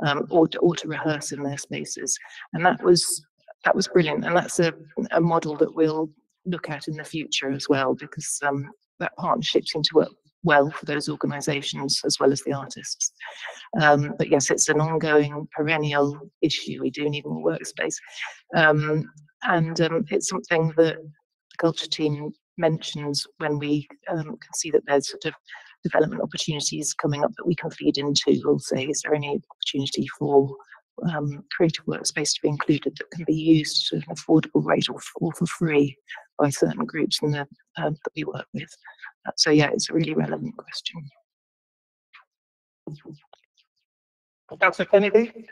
S4: um, or, to, or to rehearse in their spaces. And that was that was brilliant. And that's a, a model that we'll look at in the future as well, because um, that partnership seemed to work well for those organisations as well as the artists. Um, but yes, it's an ongoing perennial issue. We do need more workspace. Um, and um, it's something that the culture team mentions when we um, can see that there's sort of development opportunities coming up that we can feed into. We'll say, is there any opportunity for um, creative workspace to be included that can be used at an affordable rate or, or for free by certain groups in the, uh, that we work with. Uh, so yeah, it's a really relevant question.
S1: Councillor Kennedy?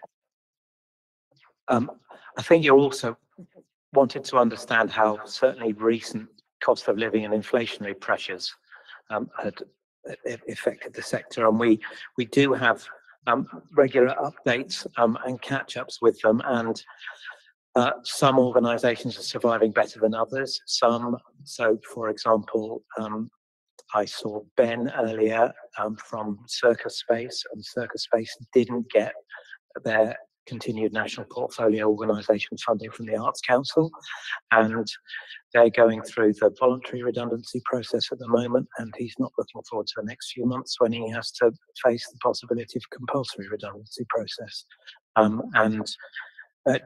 S2: Um, I think you also wanted to understand how certainly recent cost of living and inflationary pressures um, had affected the sector, and we we do have um, regular updates um, and catch-ups with them, and uh, some organisations are surviving better than others. Some, so for example, um, I saw Ben earlier um, from Circus Space, and Circus Space didn't get their continued national portfolio organisation funding from the Arts Council, and they're going through the voluntary redundancy process at the moment, and he's not looking forward to the next few months when he has to face the possibility of compulsory redundancy process. Um, and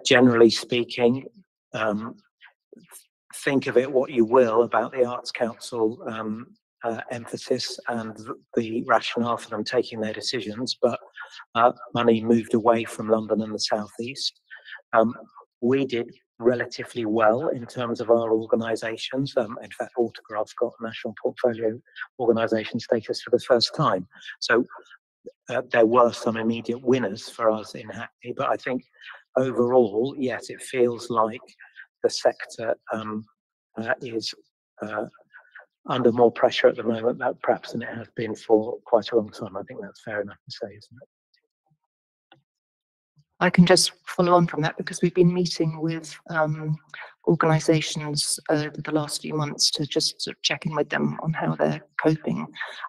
S2: generally speaking, um, think of it what you will about the Arts Council um, uh, emphasis and the rationale for them taking their decisions, but uh, money moved away from London and the southeast. Um, we did relatively well in terms of our organisations. Um, in fact, Autograph got national portfolio organisation status for the first time. So uh, there were some immediate winners for us in Hackney, but I think overall, yes, it feels like the sector um, uh, is uh, under more pressure at the moment, that perhaps than it has been for quite a long time. I think that's fair enough to say, isn't it?
S4: I can just follow on from that because we've been meeting with um, organisations over the last few months to just sort of check in with them on how they're coping.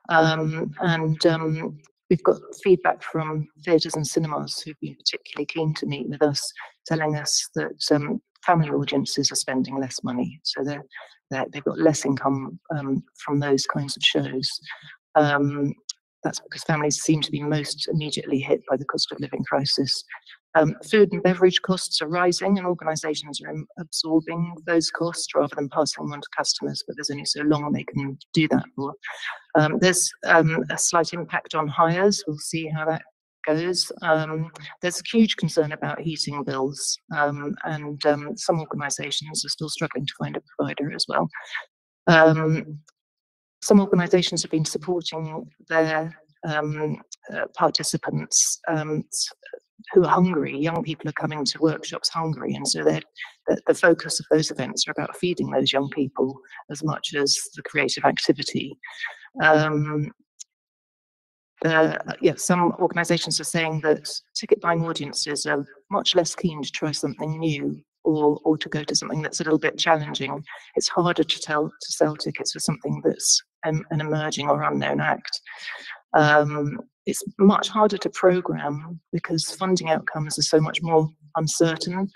S4: Um, and um, we've got feedback from theatres and cinemas who've been particularly keen to meet with us, telling us that um, family audiences are spending less money. So they're they've got less income um, from those kinds of shows. Um, that's because families seem to be most immediately hit by the cost of living crisis. Um, food and beverage costs are rising, and organisations are absorbing those costs rather than passing them on to customers. But there's only so long they can do that for. Um, there's um, a slight impact on hires. We'll see how that goes. Um, there's a huge concern about heating bills, um, and um, some organisations are still struggling to find a provider as well. Um, some organisations have been supporting their um, uh, participants um, who are hungry. Young people are coming to workshops hungry, and so the, the focus of those events are about feeding those young people as much as the creative activity. Um, yeah, some organisations are saying that ticket buying audiences are much less keen to try something new or or to go to something that's a little bit challenging. It's harder to tell to sell tickets for something that's an, an emerging or unknown act. Um, it's much harder to program because funding outcomes are so much more uncertain.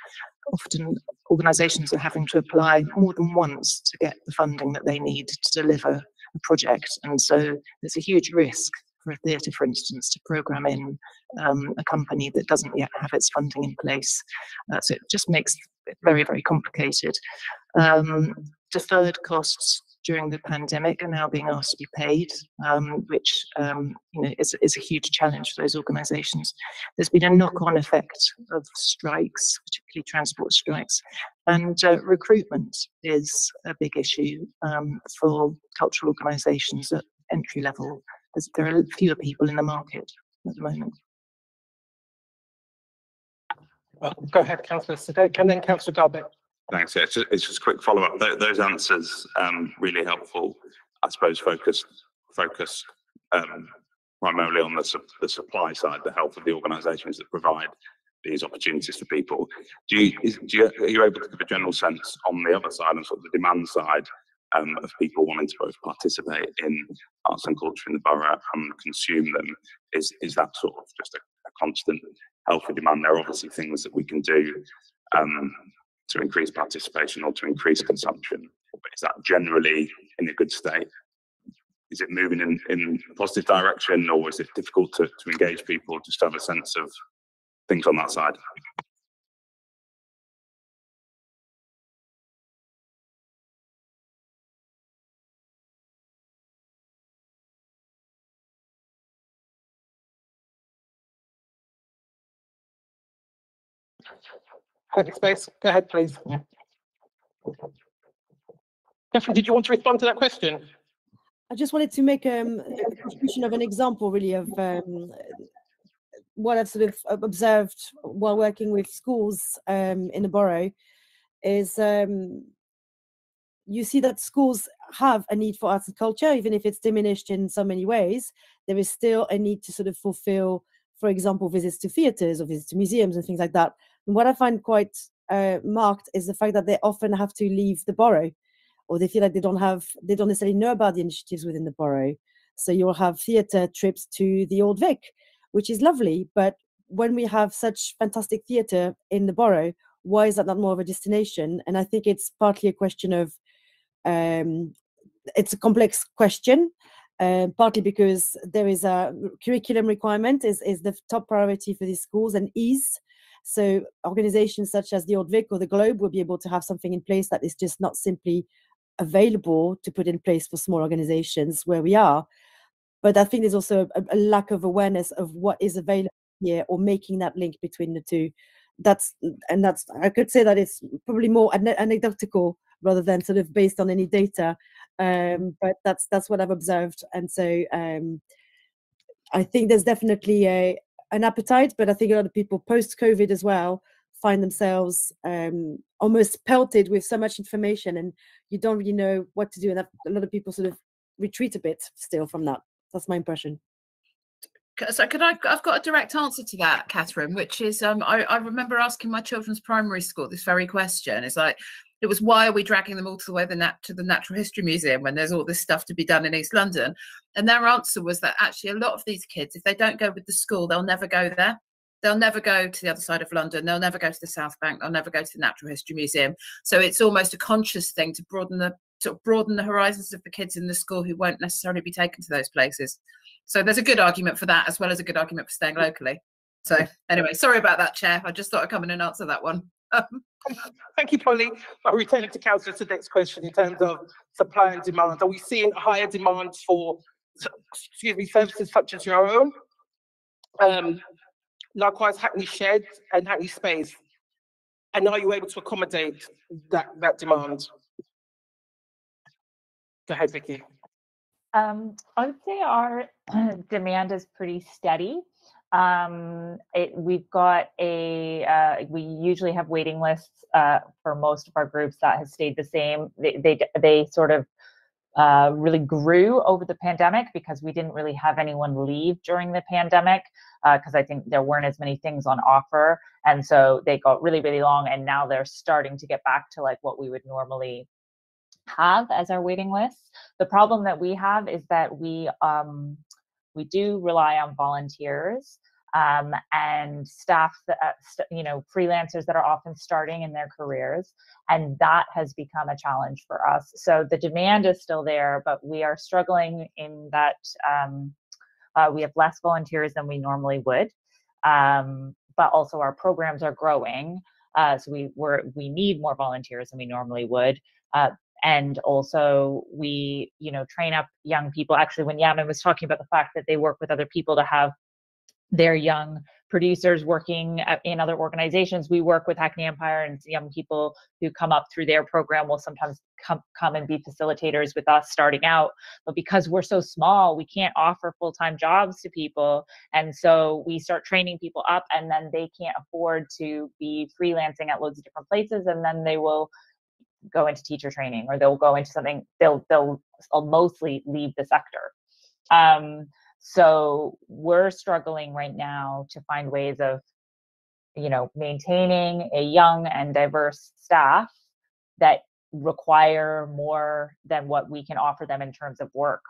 S4: Often organisations are having to apply more than once to get the funding that they need to deliver a project, and so there's a huge risk for a theatre, for instance, to program in um, a company that doesn't yet have its funding in place. Uh, so it just makes it very, very complicated. Um, deferred costs during the pandemic are now being asked to be paid, um, which um, you know is, is a huge challenge for those organisations. There's been a knock-on effect of strikes, particularly transport strikes, and uh, recruitment is a big issue um, for cultural organisations at entry level there are fewer people in the market at the moment.
S1: Go ahead, Councillor Sadek, and then Councillor Darby.
S7: Thanks. Yeah, it's just, it's just a quick follow-up. Tho- those answers, um, really helpful. I suppose focus, focus, um, primarily on the, sup- the supply side, the health of the organisations that provide these opportunities for people. Do you, is, do you, are you able to give a general sense on the other side and sort of the demand side um, of people wanting to both participate in arts and culture in the borough and consume them? Is, is that sort of just a, a constant healthy demand? There are obviously things that we can do um, to increase participation or to increase consumption, but is that generally in a good state? Is it moving in, in a positive direction or is it difficult to, to engage people just to have a sense of things on that side?
S1: Public space, go ahead, please. Jeffrey, did you want to respond to that question?
S9: I just wanted to make um, a contribution of an example, really, of um, what I've sort of observed while working with schools um, in the borough. Is um, you see that schools have a need for arts and culture, even if it's diminished in so many ways. There is still a need to sort of fulfill, for example, visits to theatres or visits to museums and things like that. And what I find quite uh, marked is the fact that they often have to leave the borough or they feel like they don't have they don't necessarily know about the initiatives within the borough. So you'll have theatre trips to the old vic which is lovely but when we have such fantastic theatre in the borough why is that not more of a destination? And i think it's partly a question of um, it's a complex question uh, partly because there is a curriculum requirement is, is the top priority for these schools and ease so organizations such as the old vic or the globe will be able to have something in place that is just not simply available to put in place for small organizations where we are. But I think there's also a, a lack of awareness of what is available here or making that link between the two. That's and that's I could say that it's probably more ane- anecdotal rather than sort of based on any data. Um, but that's that's what I've observed, and so um, I think there's definitely a an appetite. But I think a lot of people post COVID as well find themselves um, almost pelted with so much information and you don't really know what to do and a lot of people sort of retreat a bit still from that that's my impression
S11: So could I, I've got a direct answer to that, Catherine, which is um, I, I remember asking my children's primary school this very question. It's like, it was why are we dragging them all to the way the nat- to the Natural History Museum when there's all this stuff to be done in East London? And their answer was that actually a lot of these kids, if they don't go with the school, they'll never go there. They'll never go to the other side of London. They'll never go to the South Bank. They'll never go to the Natural History Museum. So it's almost a conscious thing to broaden the of broaden the horizons of the kids in the school who won't necessarily be taken to those places. So there's a good argument for that as well as a good argument for staying locally. So anyway, sorry about that, Chair. I just thought I'd come in and answer that one. <laughs>
S1: Thank you, Polly. I'll return it to Councillor Siddique's question in terms of supply and demand. Are we seeing higher demand for, excuse me, services such as your own? Um, likewise, Hackney Shed and Hackney Space. And are you able to accommodate that, that demand? Go ahead, Vicky.
S10: Um, I would say our <clears throat> demand is pretty steady. Um, it, we've got a, uh, we usually have waiting lists uh, for most of our groups that has stayed the same. They, they, they sort of uh, really grew over the pandemic because we didn't really have anyone leave during the pandemic because I think there weren't as many things on offer. And so they got really, really long. And now they're starting to get back to like what we would normally have as our waiting lists. The problem that we have is that we um, we do rely on volunteers um, and staff that uh, st- you know freelancers that are often starting in their careers, and that has become a challenge for us. So the demand is still there, but we are struggling in that um, uh, we have less volunteers than we normally would. Um, but also our programs are growing, uh, so we we're, we need more volunteers than we normally would. Uh, and also we you know train up young people actually when Yamin was talking about the fact that they work with other people to have they're young producers working in other organizations. We work with Hackney Empire and young people who come up through their program will sometimes come, come and be facilitators with us starting out. But because we're so small, we can't offer full-time jobs to people. And so we start training people up and then they can't afford to be freelancing at loads of different places. And then they will go into teacher training or they'll go into something, they'll, they'll mostly leave the sector. Um, so we're struggling right now to find ways of, you know, maintaining a young and diverse staff that require more than what we can offer them in terms of work.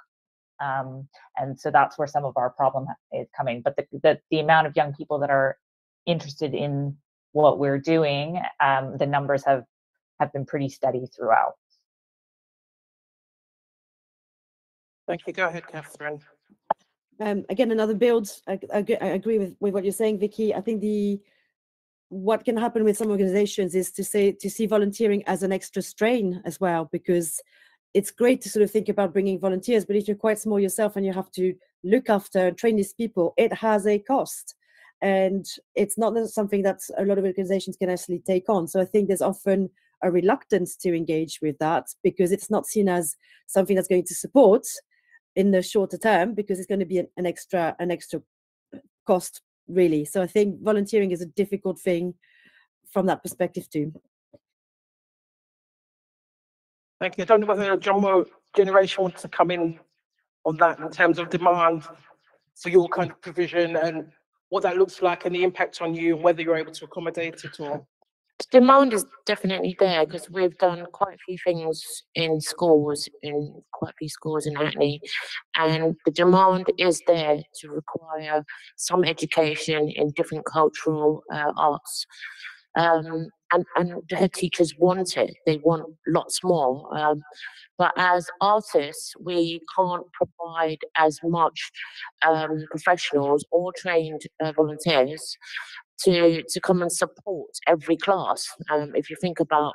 S10: Um, and so that's where some of our problem is coming. But the, the, the amount of young people that are interested in what we're doing, um, the numbers have have been pretty steady throughout.
S1: Thank you. Go ahead, Catherine.
S9: Um, again, another build. I, I, I agree with, with what you're saying, Vicky. I think the what can happen with some organizations is to say to see volunteering as an extra strain as well, because it's great to sort of think about bringing volunteers, but if you're quite small yourself and you have to look after and train these people, it has a cost. And it's not something that a lot of organizations can actually take on. So I think there's often a reluctance to engage with that because it's not seen as something that's going to support in the shorter term because it's going to be an, an extra an extra cost really so i think volunteering is a difficult thing from that perspective too
S1: Thank you. I don't know whether the younger generation wants to come in on that in terms of demand for your kind of provision and what that looks like and the impact on you and whether you're able to accommodate it or
S8: demand is definitely there because we've done quite a few things in schools, in quite a few schools in Hackney, and the demand is there to require some education in different cultural uh, arts. Um, and, and the teachers want it, they want lots more. Um, but as artists, we can't provide as much um, professionals or trained uh, volunteers to to come and support every class. Um, if you think about,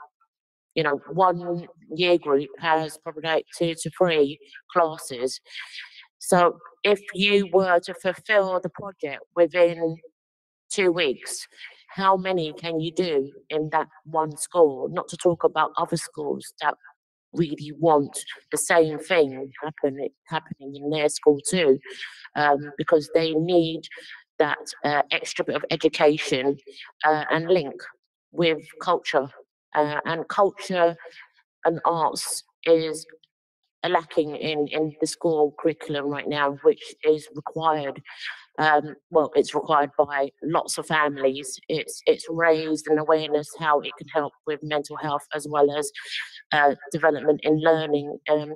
S8: you know, one year group has probably like two to three classes. So if you were to fulfill the project within two weeks, how many can you do in that one school? Not to talk about other schools that really want the same thing happen happening in their school too, um, because they need that uh, extra bit of education uh, and link with culture. Uh, and culture and arts is lacking in, in the school curriculum right now, which is required. Um, well, it's required by lots of families. It's it's raised an awareness how it can help with mental health as well as uh, development in learning. Um,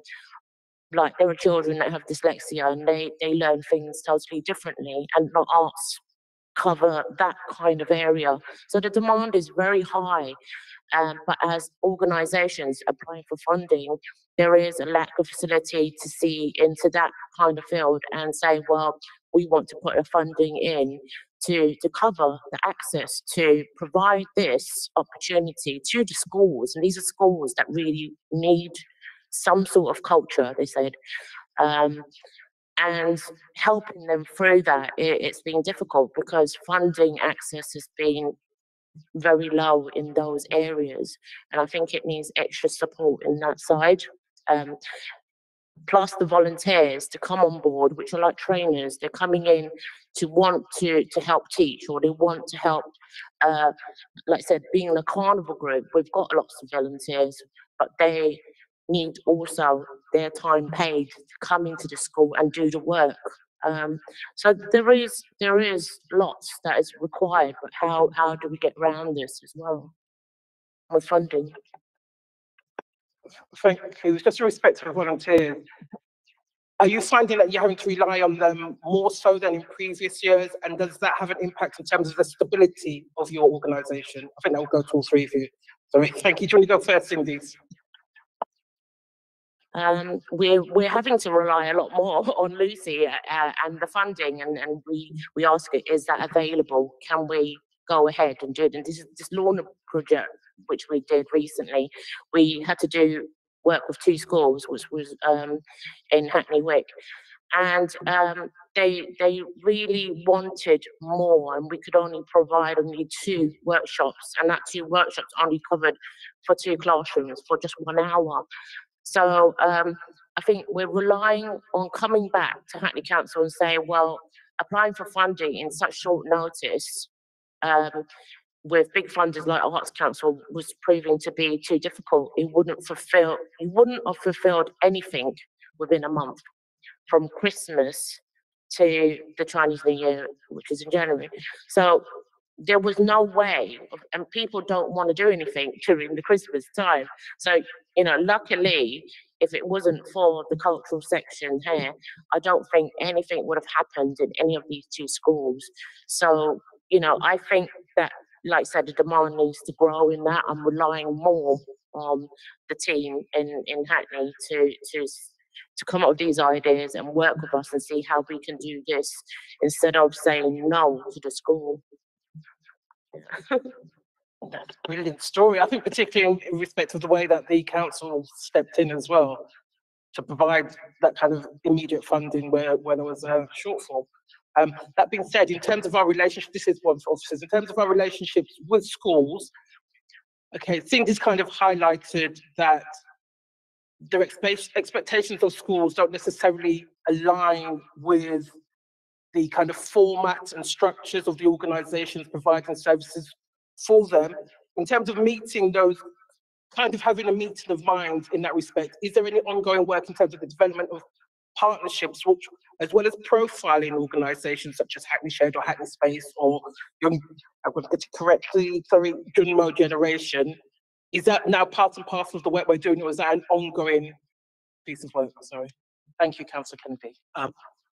S8: like there are children that have dyslexia and they they learn things totally differently and not arts cover that kind of area. So the demand is very high um, but as organizations applying for funding there is a lack of facility to see into that kind of field and say well we want to put a funding in to, to cover the access to provide this opportunity to the schools. And these are schools that really need some sort of culture, they said. Um, and helping them through that, it, it's been difficult because funding access has been very low in those areas. And I think it needs extra support in that side. Um, plus the volunteers to come on board, which are like trainers, they're coming in to want to to help teach or they want to help uh, like I said, being a carnival group, we've got lots of volunteers, but they need also their time paid to come into the school and do the work. Um, so there is there is lots that is required, but how how do we get around this as well with funding?
S1: Thank you. Just respect to volunteers, are you finding that you're having to rely on them more so than in previous years? And does that have an impact in terms of the stability of your organisation? I think that will go to all three of you. So thank you. Do you want to go first, Cindy?
S8: Um, we're we're having to rely a lot more <laughs> on Lucy uh, and the funding, and, and we we ask is that available? Can we go ahead and do it? And this is this Lorna project, which we did recently. We had to do work with two schools, which was um, in Hackney Wick, and um, they they really wanted more, and we could only provide only two workshops, and that two workshops only covered for two classrooms for just one hour. So um, I think we're relying on coming back to Hackney Council and saying, well, applying for funding in such short notice um, with big funders like Arts Council was proving to be too difficult. It wouldn't fulfill, it wouldn't have fulfilled anything within a month from Christmas to the Chinese New Year, which is in January. So there was no way, and people don't want to do anything during the Christmas time. So, you know, luckily, if it wasn't for the cultural section here, I don't think anything would have happened in any of these two schools. So, you know, I think that, like I said, the demand needs to grow in that. I'm relying more on the team in, in Hackney to, to to come up with these ideas and work with us and see how we can do this instead of saying no to the school.
S1: That's <laughs> a brilliant story. I think particularly in, respect of the way that the council stepped in as well to provide that kind of immediate funding where, where there was a shortfall. Um, that being said, in terms of our relationship, this is one for officers, in terms of our relationships with schools, okay, Cindy's kind of highlighted that their expectations of schools don't necessarily align with the kind of formats and structures of the organizations providing services for them. In terms of meeting those, kind of having a meeting of minds in that respect, is there any ongoing work in terms of the development of partnerships, which, as well as profiling organizations such as Hackney Shed or Hackney Space or Young, I'm going to get it correctly, sorry, Junmo Generation, is that now part and parcel of the work we're doing, or is that an ongoing piece of work? Sorry. Thank you, Councillor Kennedy.
S2: Um,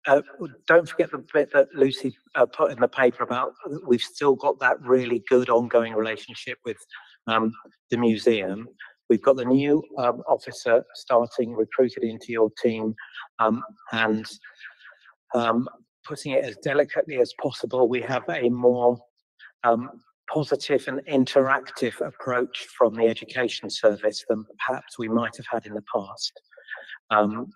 S2: uh, don't forget the bit that Lucy uh, put in the paper about we've still got that really good ongoing relationship with um, the museum. We've got the new um, officer starting, recruited into your team, um, and um, putting it as delicately as possible. We have a more um, positive and interactive approach from the education service than perhaps we might have had in the past um,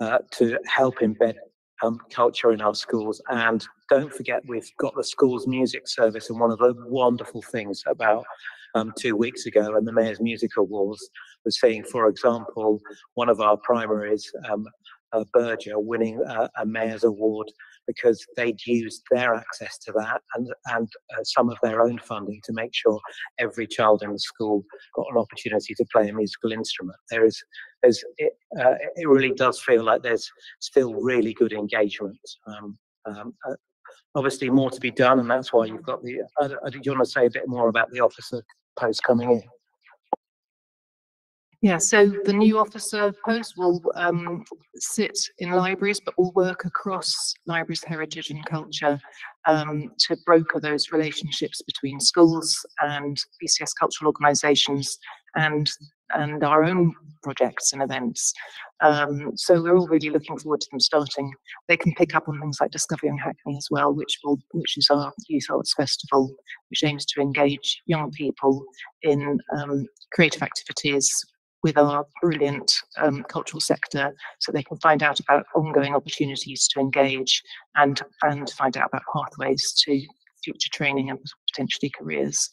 S2: uh, to help embed um, culture in our schools. And don't forget, we've got the schools music service. And one of the wonderful things about um, two weeks ago and the Mayor's Music Awards was seeing, for example, one of our primaries, um, uh, Berger, winning uh, a Mayor's Award because they'd used their access to that and, and uh, some of their own funding to make sure every child in the school got an opportunity to play a musical instrument. There is, there's, it, uh, it really does feel like there's still really good engagement. Um, um, uh, obviously more to be done and that's why you've got the, uh, do you want to say a bit more about the officer post coming in?
S4: Yeah, so the new officer post will um, sit in libraries, but will work across libraries, heritage and culture um, to broker those relationships between schools and VCS cultural organisations and and our own projects and events. Um, so we're all really looking forward to them starting. They can pick up on things like Discovery Young Hackney as well, which will which is our youth arts festival, which aims to engage young people in um, creative activities with our brilliant um, cultural sector so they can find out about ongoing opportunities to engage and, and find out about pathways to future training and potentially careers.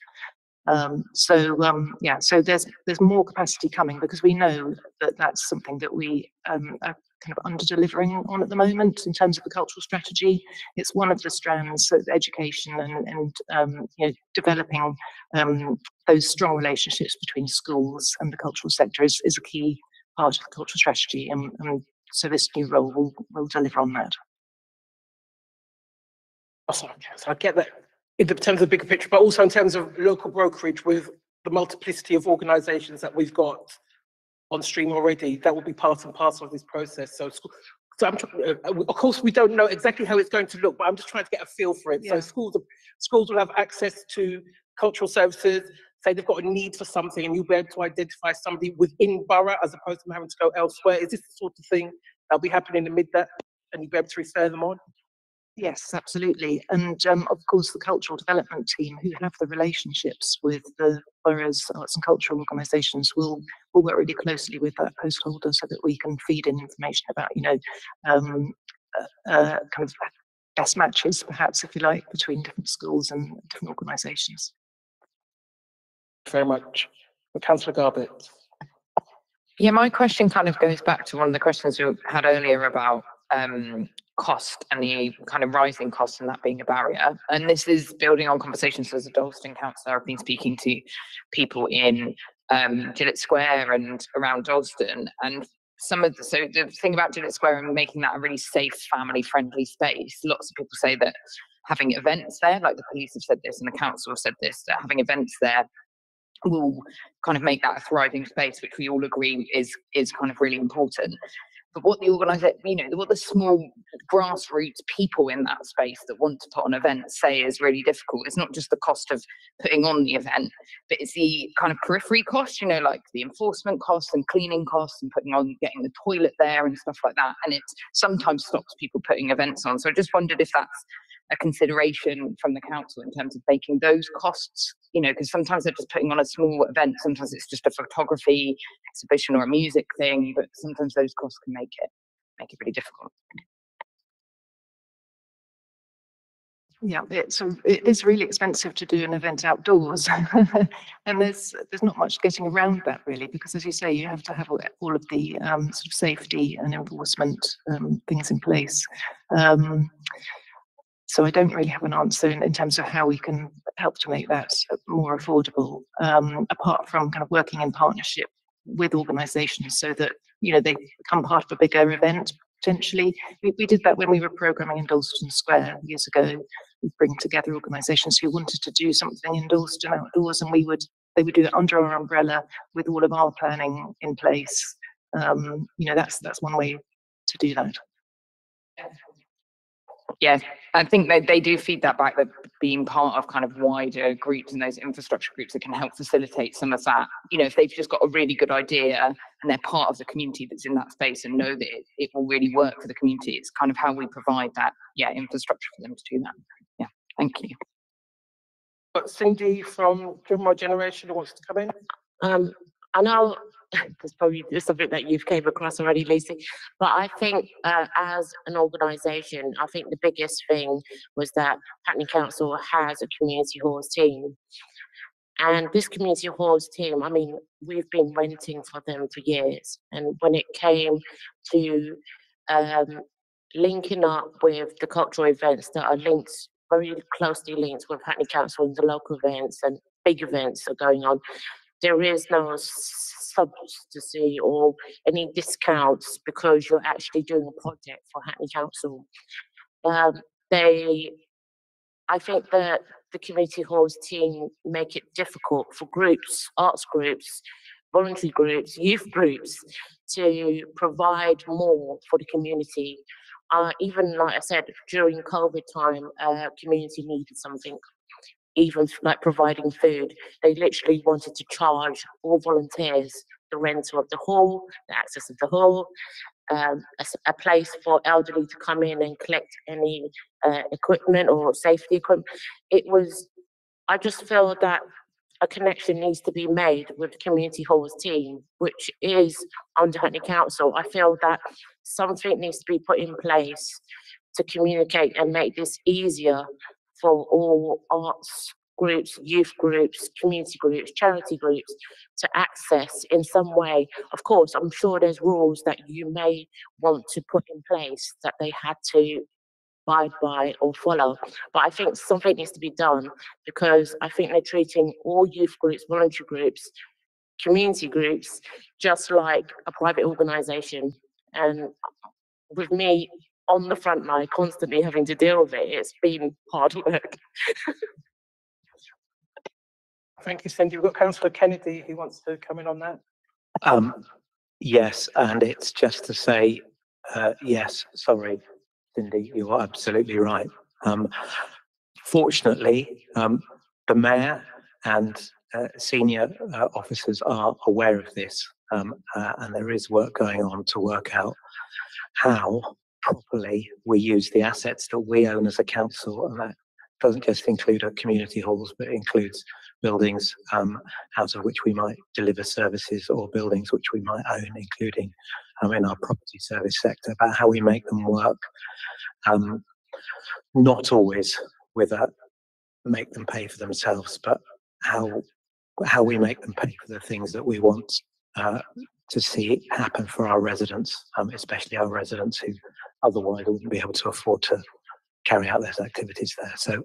S4: Um, so um, yeah, so there's there's more capacity coming because we know that that's something that we um, are kind of under delivering on at the moment in terms of the cultural strategy. It's one of the strands of education and, and um, you know, developing um, those strong relationships between schools and the cultural sector is, is a key part of the cultural strategy. And, and so this new role will, will deliver on that.
S1: Oh, sorry, so I get that in terms of the bigger picture, but also in terms of local brokerage with the multiplicity of organisations that we've got on stream already, that will be part and parcel of this process. So, so I'm, uh, of course, we don't know exactly how it's going to look, but I'm just trying to get a feel for it. Yeah. So schools, schools will have access to cultural services. Say they've got a need for something, and you'll be able to identify somebody within borough as opposed to having to go elsewhere. Is this the sort of thing that'll be happening amid that, and you'll be able to refer them on?
S4: Yes, absolutely. And um, of course, the cultural development team who have the relationships with the borough's arts and cultural organisations will will work really closely with that post holder so that we can feed in information about, you know, um, uh, kind of best matches, perhaps, if you like, between different schools and different organisations.
S1: Very much. Councillor Garbett.
S3: Yeah, my question kind of goes back to one of the questions we had earlier about um, cost and the kind of rising costs and that being a barrier. And this is building on conversations as a Dalston councillor. I've been speaking to people in um, Gillett Square and around Dalston, and some of the so the thing about Gillett Square and making that a really safe, family-friendly space. Lots of people say that having events there, like the police have said this and the council have said this, that having events there will kind of make that a thriving space, which we all agree is is kind of really important. But what the organisation, you know, what the small grassroots people in that space that want to put on events say is really difficult. It's not just the cost of putting on the event, but it's the kind of periphery costs, you know, like the enforcement costs and cleaning costs and putting on getting the toilet there and stuff like that. And it sometimes stops people putting events on. So I just wondered if that's a consideration from the council in terms of making those costs, you know, because sometimes they're just putting on a small event, sometimes it's just a photography exhibition or a music thing, but sometimes those costs can make it make it really difficult.
S4: Yeah, it's a, it is really expensive to do an event outdoors, <laughs> and there's there's not much getting around that really because, as you say, you have to have all, all of the um, sort of safety and enforcement um, things in place. Um, so I don't really have an answer in, in, terms of how we can help to make that more affordable, um, apart from kind of working in partnership with organisations so that you know they become part of a bigger event potentially. We, we did that when we were programming in Dalston Square years ago. We bring together organisations who wanted to do something in Dalston outdoors, and we would they would do it under our umbrella with all of our planning in place. Um, you know, that's that's one way to do that
S3: yeah, I think they, they do feed that back that being part of kind of wider groups and those infrastructure groups that can help facilitate some of that. You know, if they've just got a really good idea and they're part of the community that's in that space and know that it, it will really work for the community, it's kind of how we provide that, yeah, infrastructure for them to do that. Yeah, thank you.
S1: But Cindy from My Generation wants to come in.
S8: Um, I know there's probably something that you've came across already, Lucy. But I think uh, as an organisation, I think the biggest thing was that Hackney Council has a community halls team. And this community halls team, I mean, we've been renting for them for years. And when it came to um, linking up with the cultural events that are linked, very closely linked with Hackney Council and the local events and big events are going on, there is no subsidy or any discounts because you're actually doing a project for Hackney Council. Um, they, I think that the community halls team make it difficult for groups, arts groups, voluntary groups, youth groups to provide more for the community. Uh, even like I said, during COVID time, uh, community needed something even like providing food. They literally wanted to charge all volunteers the rental of the hall, the access of the hall, um, a, a, place for elderly to come in and collect any uh, equipment or safety equipment. It was, I just feel that a connection needs to be made with the community halls team, which is under Hackney Council. I feel that something needs to be put in place to communicate and make this easier for all arts groups, youth groups, community groups, charity groups to access in some way. Of course, I'm sure there's rules that you may want to put in place that they had to abide by or follow. But I think something needs to be done because I think they're treating all youth groups, voluntary groups, community groups, just like a private organization. And with me on the front line, constantly having to deal with it, it's been hard work.
S1: Thank you, Cindy. We've got Councillor Kennedy who wants to come in on that.
S2: Um, yes, and it's just to say, uh, yes, sorry, Cindy, you are absolutely right. Um, fortunately, um, the mayor and uh, senior uh, officers are aware of this, um, uh, and there is work going on to work out how properly we use the assets that we own as a council, and that doesn't just include our community halls, but includes buildings um, out of which we might deliver services or buildings which we might own, including um, in our property service sector about how we make them work. Um, not always with a make them pay for themselves, but how how we make them pay for the things that we want uh, to see it happen for our residents, um, especially our residents who otherwise wouldn't be able to afford to carry out those activities there. So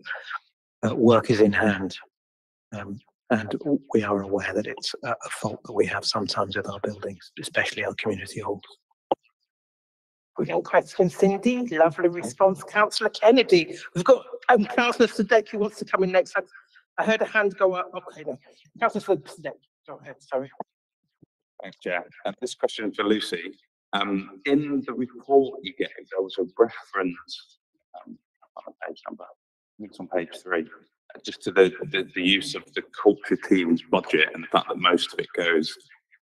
S2: uh, work is in hand. Um, and we are aware that it's a, fault that we have sometimes with our buildings, especially our community halls.
S1: Brilliant question, Cindy. Lovely response. Councillor Kennedy. We've got um, Councillor Sadecki wants to come in next. I, I heard a hand go up. Okay, no. Councillor Sadecki, go ahead. Sorry.
S7: Thanks, Chair. Uh, this question for Lucy. Um, in the report you gave, there was a reference um, on the page number. I it's on page three. uh, Just to the, the, the use of the culture team's budget and the fact that most of it goes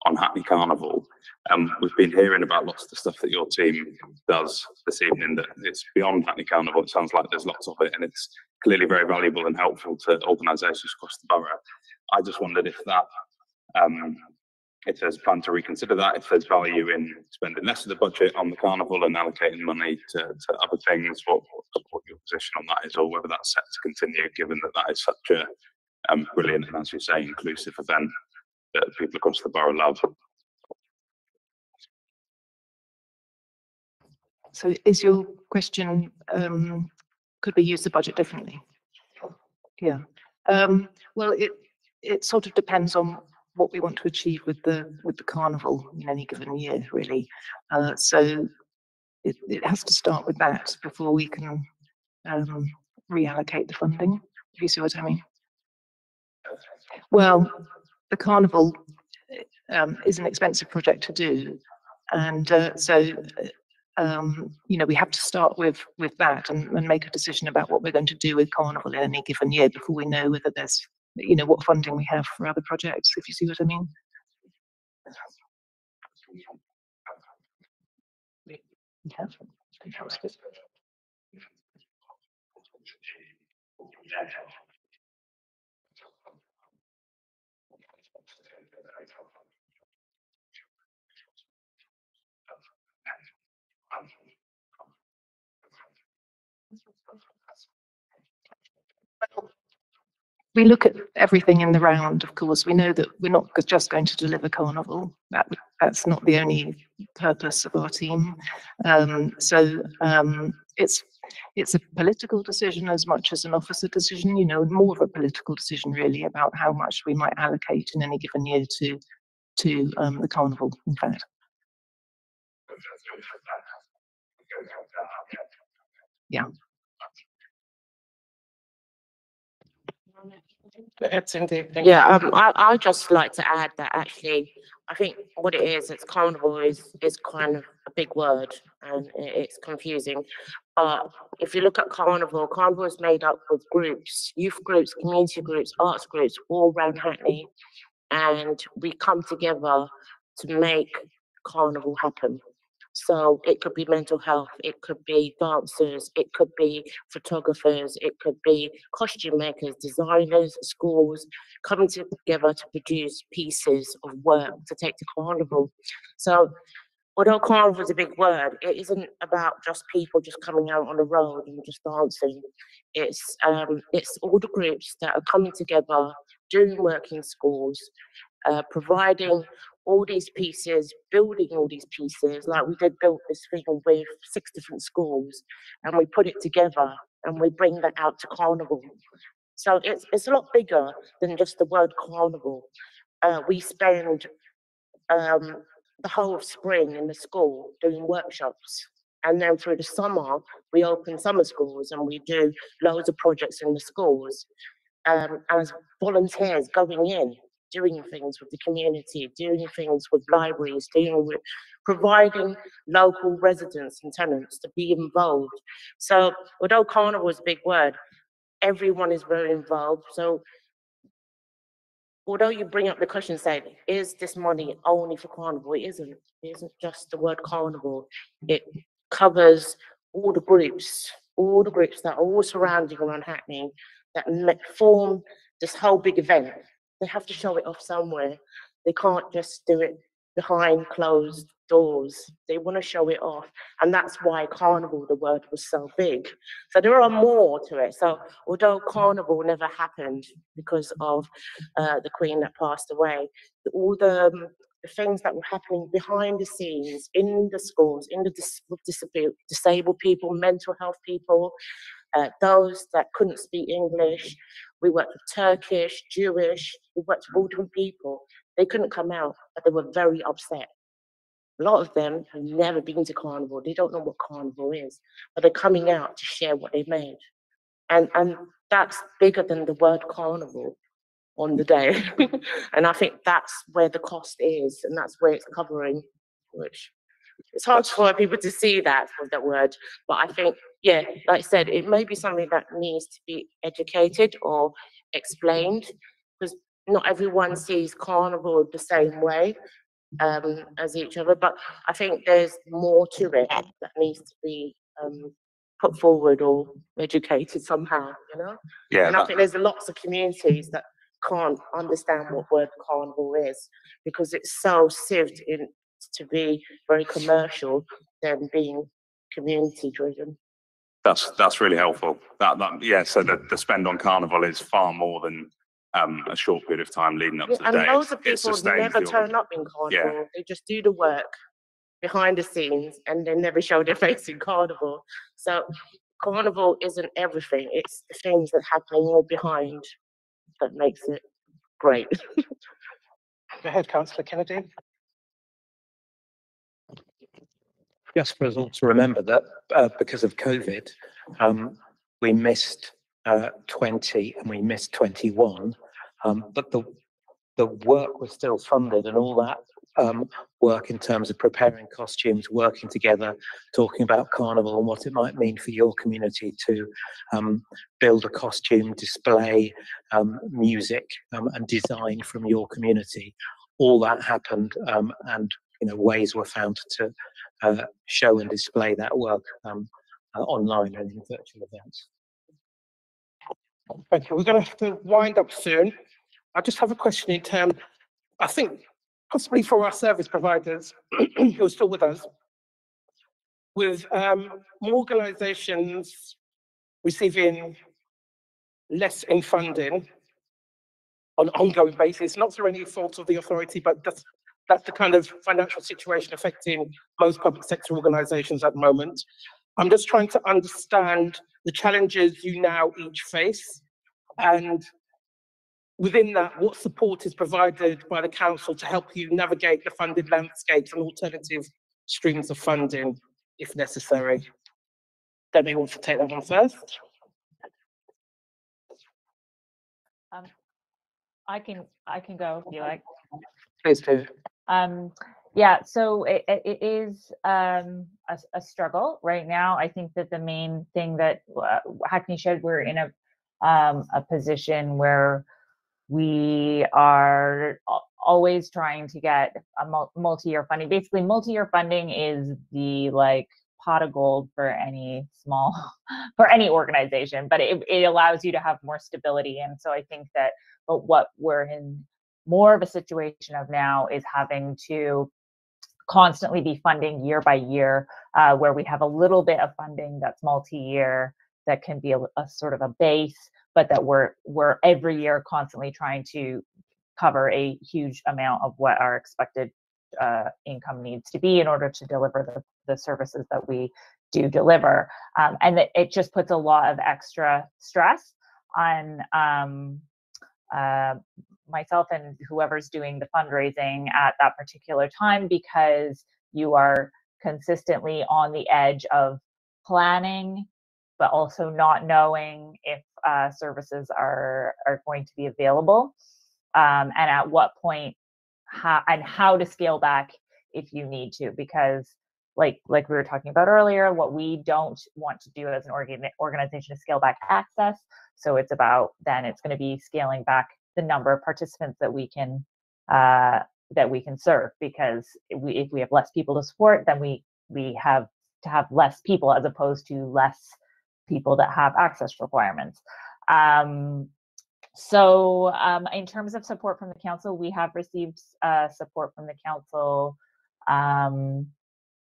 S7: on Hackney Carnival. Um, we've been hearing about lots of the stuff that your team does this evening that it's beyond Hackney Carnival. It sounds like there's lots of it and it's clearly very valuable and helpful to organisations across the borough. I just wondered if that, um, if there's a plan to reconsider that, if there's value in spending less of the budget on the carnival and allocating money to, to other things, what, what, what your position on that is, or whether that's set to continue, given that that is such a um, brilliant and, as you say, inclusive event that people across the borough love.
S4: So is your question, um, could we use the budget differently? Yeah, um, well, it, it sort of depends on what we want to achieve with the, with the carnival in any given year, really. Uh, so it, it has to start with that before we can, um, reallocate the funding, if you see what I mean. Well, the carnival, eh, um, is an expensive project to do. And, uh, so, uh, um, you know, we have to start with, with that and, and make a decision about what we're going to do with Carnival in any given year before we know whether there's, you know, what funding we have for other projects, if you see what I mean. Yeah. We look at everything in the round, of course. We know that we're not just going to deliver carnival. That, that's not the only purpose of our team. Um, so, um, it's, it's a political decision as much as an officer decision, you know, more of a political decision really about how much we might allocate in any given year to, to, um, the carnival, in fact. Yeah.
S1: Cindy. Thank
S8: Yeah, um, I, I'd just like to add that actually, I think what it is, it's carnival is, is kind of a big word and i- it's confusing. But if you look at carnival, carnival is made up of groups, youth groups, community groups, arts groups, all around Hackney. And we come together to make carnival happen. So it could be mental health, it could be dancers, it could be photographers, it could be costume makers, designers, schools coming together to produce pieces of work to take to carnival. So although carnival is a big word, it isn't about just people just coming out on the road and just dancing. It's um it's all the groups that are coming together, doing work in schools, uh, providing all these pieces, building all these pieces, like we did build this thing with six different schools, and we put it together and we bring that out to carnival. So it's it's a lot bigger than just the word carnival. Uh, we spend um, the whole of spring in the school doing workshops. And then through the summer, we open summer schools and we do loads of projects in the schools um, as volunteers going in, doing things with the community, doing things with libraries, doing with providing local residents and tenants to be involved. So although carnival is a big word, everyone is very involved. So although you bring up the question saying, is this money only for carnival? It isn't. It isn't just the word carnival. It covers all the groups, all the groups that are all surrounding around Hackney that form this whole big event. They have to show it off somewhere. They can't just do it behind closed doors. They want to show it off. And that's why carnival, the word was so big. So there are more to it. So although carnival never happened because of uh, the queen that passed away, all the, um, the things that were happening behind the scenes in the schools, in the dis- disabled, disabled people, mental health people, uh, those that couldn't speak English. We worked with Turkish, Jewish, we worked with all different people. They couldn't come out, but they were very upset. A lot of them have never been to carnival. They don't know what carnival is, but they're coming out to share what they made. And and that's bigger than the word carnival on the day. <laughs> and I think that's where the cost is, and that's where it's covering, which it's hard for people to see that with that word. But I think, yeah, like I said, it may be something that needs to be educated or explained because not everyone sees carnival the same way um, as each other. But I think there's more to it that needs to be um, put forward or educated somehow, you know?
S7: Yeah,
S8: And I think there's lots of communities that can't understand what word carnival is because it's so sieved in to be very commercial than being community driven.
S7: That's that's really helpful. That that yeah. So the, the spend on carnival is far more than um, a short period of time leading up to the
S8: And
S7: day.
S8: loads of
S7: It
S8: people
S7: sustains
S8: never
S7: your-
S8: turn up in carnival. They just do the work behind the scenes and they never show their <laughs> face in carnival. So carnival isn't everything. It's the things that happen all behind that makes it great. <laughs>
S1: Go ahead, councillor Kennedy.
S2: Us all to remember that uh, because of COVID, um, we missed uh, 20 and we missed 21. Um, but the the work was still funded and all that um, work in terms of preparing costumes, working together, talking about carnival and what it might mean for your community to um, build a costume, display um, music um, and design from your community. All that happened um, and you know ways were found to uh, show and display that work um, uh, online and in virtual events.
S1: Thank you. We're going to have to wind up soon. I just have a question in terms, I think possibly for our service providers <clears throat> who are still with us, with um, more organisations receiving less in funding on an ongoing basis, not through any fault of the authority, but that's, that's the kind of financial situation affecting most public sector organisations at the moment. I'm just trying to understand the challenges you now each face and within that, what support is provided by the council to help you navigate the funded landscapes and alternative streams of funding if necessary? Debbie wants to take that one first.
S10: Um, I can, I can go if you like.
S1: Please do.
S10: Um, yeah, so it, it is um, a, a struggle right now. I think that the main thing that uh, Hackney Shed, we're in a um, a position where we are always trying to get a multi-year funding. Basically, multi-year funding is the like pot of gold for any small <laughs> for any organization, but it, it allows you to have more stability. And so I think that but what we're in more of a situation of now is having to constantly be funding year by year, uh, where we have a little bit of funding that's multi-year that can be a, a sort of a base, but that we're we're every year constantly trying to cover a huge amount of what our expected uh, income needs to be in order to deliver the, the services that we do deliver. Um, and that it just puts a lot of extra stress on um, uh, myself and whoever's doing the fundraising at that particular time because you are consistently on the edge of planning but also not knowing if uh, services are are going to be available um, and at what point how and how to scale back if you need to because like like we were talking about earlier what we don't want to do as an organ- organization is scale back access so it's about then it's going to be scaling back the number of participants that we can uh, that we can serve because if we if we have less people to support then we we have to have less people as opposed to less people that have access requirements um, so um, in terms of support from the council, we have received uh, support from the council um,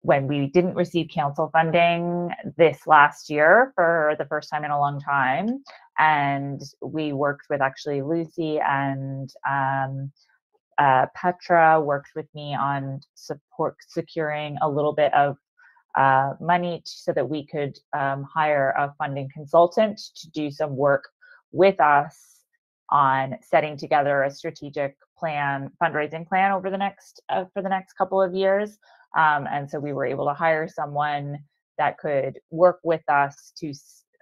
S10: when we didn't receive council funding this last year for the first time in a long time. And we worked with actually Lucy and um, uh, Petra worked with me on support securing a little bit of uh, money so that we could um, hire a funding consultant to do some work with us on setting together a strategic plan, fundraising plan over the next uh, for the next couple of years. Um, and so we were able to hire someone that could work with us to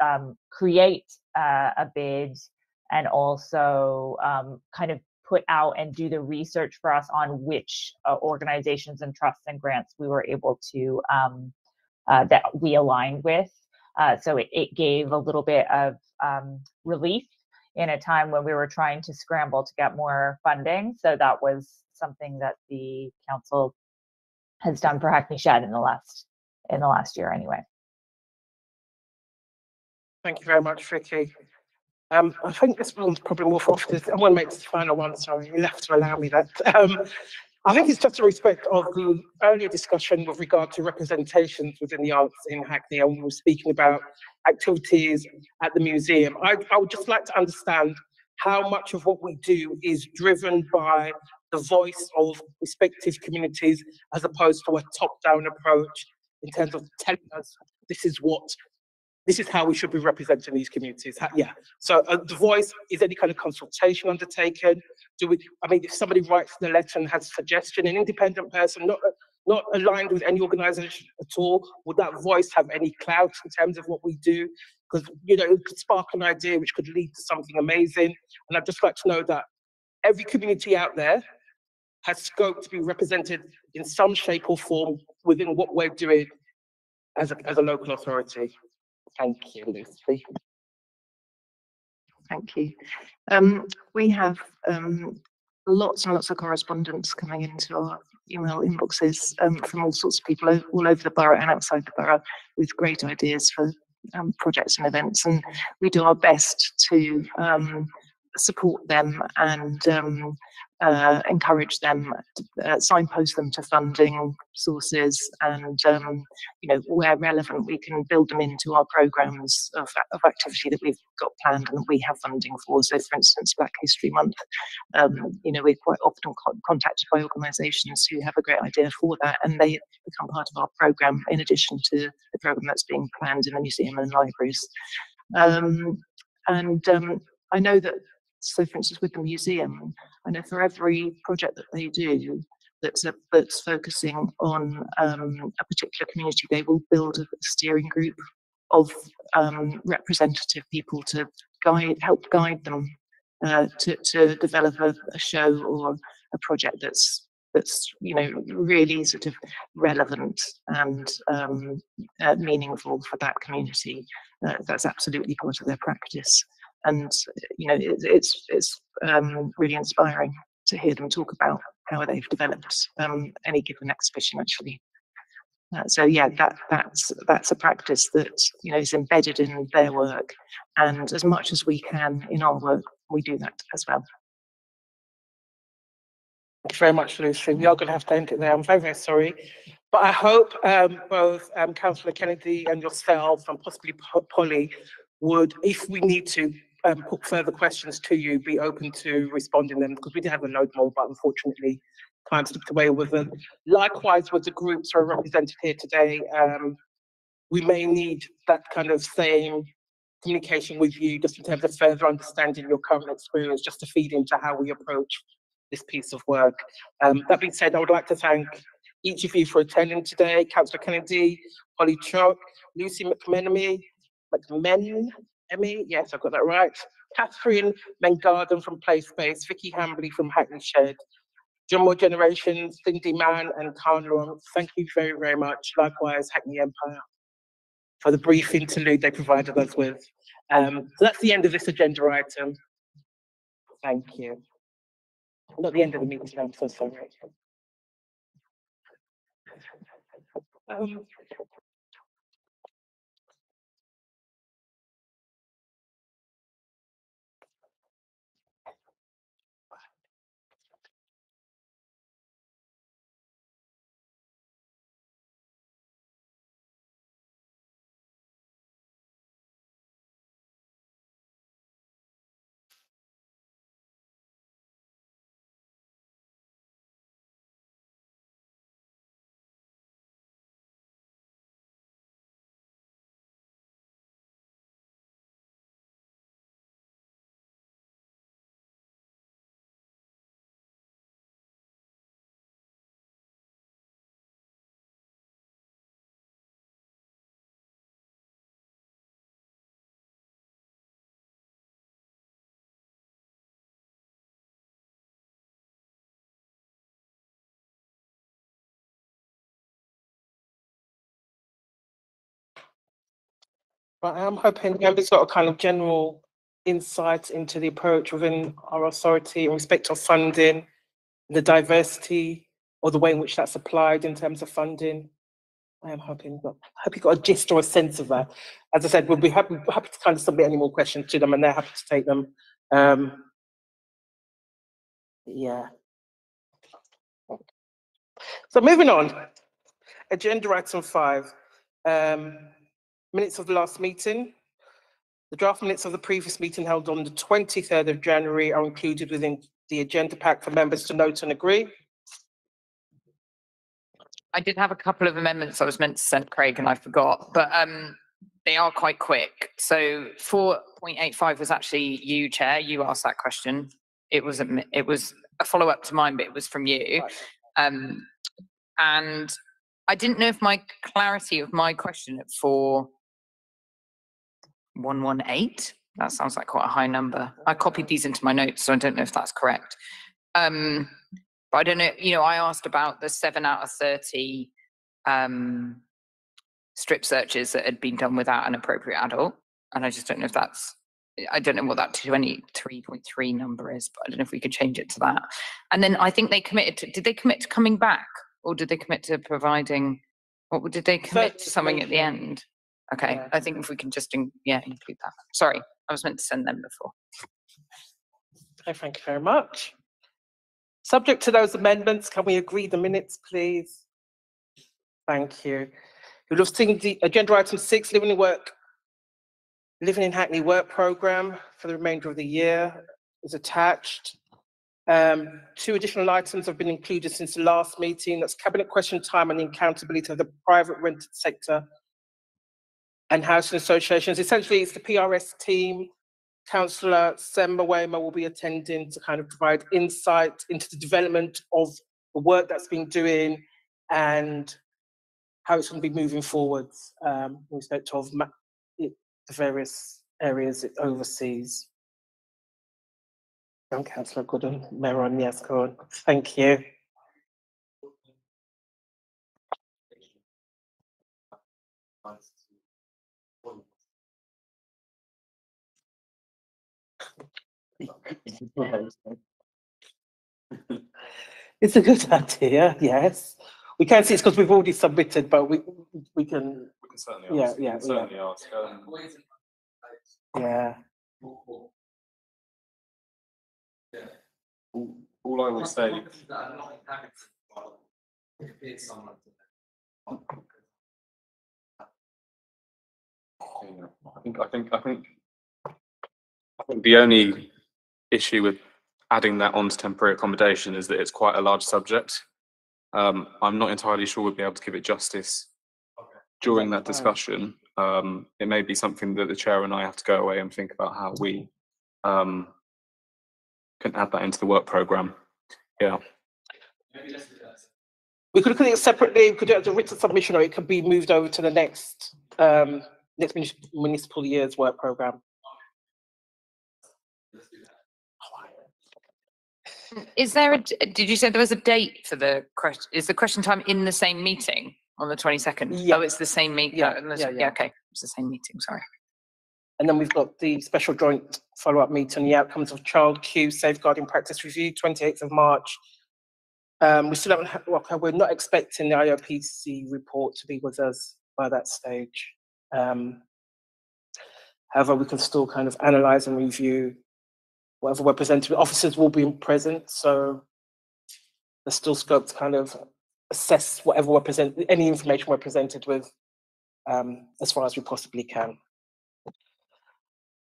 S10: um, create uh, a bid and also um, kind of put out and do the research for us on which uh, organizations and trusts and grants we were able to um, uh, that we aligned with. Uh, so it, it, gave a little bit of um, relief in a time when we were trying to scramble to get more funding. So that was something that the council has done for Hackney Shed in the last in the last year anyway.
S1: Thank you very much, Vicky. Um, I think this one's probably more for. I want to make this the final one, sorry, you left to allow me that. <laughs> Um, I think it's just a respect of the earlier discussion with regard to representations within the arts in Hackney, and we were speaking about activities at the museum. I, I would just like to understand how much of what we do is driven by the voice of respective communities as opposed to a top-down approach in terms of telling us this is what this is how we should be representing these communities. How, yeah. So uh, the voice is any kind of consultation undertaken? Do we? I mean, if somebody writes the letter and has a suggestion, an independent person, not not aligned with any organisation at all, would that voice have any clout in terms of what we do? Because you know, it could spark an idea which could lead to something amazing. And I'd just like to know that every community out there has scope to be represented in some shape or form within what we're doing as a, as a local authority. Thank you, Lucy.
S4: Thank you. Um, we have um, lots and lots of correspondence coming into our email inboxes um, from all sorts of people all over the borough and outside the borough with great ideas for um, projects and events. And we do our best to um, support them and um, uh, encourage them, uh, signpost them to funding sources, and um, you know where relevant, we can build them into our programs of, of activity that we've got planned and that we have funding for. So, for instance, Black History Month, um, you know, we're quite often co contacted by organisations who have a great idea for that, and they become part of our program in addition to the program that's being planned in the museum and libraries. Um, and um, I know that so for instance, with the museum, I know for every project that they do that's, a, that's focusing on um, a particular community, they will build a steering group of um, representative people to guide, help guide them uh, to, to develop a, a show or a project that's that's you know really sort of relevant and um, uh, meaningful for that community. Uh, that's absolutely part of their practice and you know it, it's it's um, really inspiring to hear them talk about how they've developed um, any given exhibition actually. Uh, so yeah, that that's that's a practice that you know is embedded in their work, and as much as we can in our work, we do that as well.
S1: Thank you very much, Lucy. We are going to have to end it there. I'm very, very sorry. But I hope um, both um, Councillor Kennedy and yourself, and possibly Polly, would, if we need to, um, put further questions to you, be open to responding them because we did have a load more, but unfortunately time slipped away with them. Likewise with the groups who are represented here today, um, we may need that kind of same communication with you just in terms of further understanding your current experience, just to feed into how we approach this piece of work. Um, that being said, I would like to thank each of you for attending today, Councillor Kennedy, Polly Cziok, Lucy McMenemy, McMenon, Emmy, yes, I've got that right. Catherine Mengarden from PlaySpace, Vicky Hambley from Hackney Shed, John Generations, Cindy Mann and Khan Long. Thank you very, very much. Likewise, Hackney Empire for the brief interlude they provided us with. Um, so that's the end of this agenda item. Thank you. Not the end of the meeting, I'm so sorry. Um, But I'm hoping members got a kind of general insight into the approach within our authority in respect of funding, the diversity, or the way in which that's applied in terms of funding. I am hoping, but hope you got a gist or a sense of that. As I said, we'll be happy, happy to kind of submit any more questions to them, and they're happy to take them. Um, yeah. So moving on, agenda item five, um, minutes of the last meeting. The draft minutes of the previous meeting held on the twenty-third of January are included within the agenda pack for members to note and agree.
S3: I did have a couple of amendments I was meant to send Craig and I forgot, but um, they are quite quick. So four point eight five was actually you, Chair. You asked that question. It was a, it was a follow-up to mine, but it was from you. Um, and I didn't know if my clarity of my question at four one one eight, that sounds like quite a high number. I copied these into my notes, so I don't know if that's correct. Um, but I don't know, you know, I asked about the seven out of thirty um strip searches that had been done without an appropriate adult. And I just don't know if that's, I don't know what that twenty-three point three number is, but I don't know if we could change it to that. And then I think they committed to, did they commit to coming back? Or did they commit to providing, what would- did they commit to something at the end? Okay,
S1: Yeah.
S3: I think if we can just, in- yeah, include that. Sorry, I was meant to send them before.
S1: Okay, thank you very much. Subject to those amendments, can we agree the minutes, please? Thank you. You'll have seen the agenda item six, living and work, living in Hackney work programme for the remainder of the year is attached. Um, two additional items have been included since the last meeting. That's cabinet question time and the accountability of the private rented sector and housing associations. Essentially, it's the PRS team Councillor Sem Moema will be attending to kind of provide insight into the development of the work that's been doing and how it's going to be moving forwards um, in respect of it, the various areas it oversees. Councillor Gooden, Meron, yes, go on. Thank you. <laughs> It's a good <laughs> idea, yes. We can see it's because we've already submitted, but we, we can,
S12: We can certainly
S1: Yeah,
S12: ask. we
S1: yeah,
S12: can
S1: yeah.
S12: Certainly ask. um,
S1: yeah.
S12: All all I will say, I think, I think, I think, I think the only issue with adding that onto temporary accommodation is that it's quite a large subject. Um, I'm not entirely sure we'll be able to give it justice during that discussion. Um, it may be something that the chair and I have to go away and think about how we um, can add that into the work program. Yeah.
S1: We could look at it separately, we could do it as a written submission, or it could be moved over to the next, um, next municipal year's work
S3: Is there a, did you say there was a date for the question? Is the question time in the same meeting on the twenty-second?
S1: Yeah.
S3: Oh, it's the same meeting.
S1: Yeah,
S3: Yeah,
S1: yeah,
S3: yeah,
S1: yeah.
S3: okay, it's the same meeting, sorry.
S1: And then we've got the special joint follow-up meeting, on the outcomes of child Q safeguarding practice review, twenty-eighth of March. Um, we still haven't, well, we're not expecting the IOPC report to be with us by that stage. Um, however, we can still kind of analyze and review whatever we're presenting. Officers will be present, so there's still scope to kind of assess whatever we're present, any information we're presented with, um, as far as we possibly can.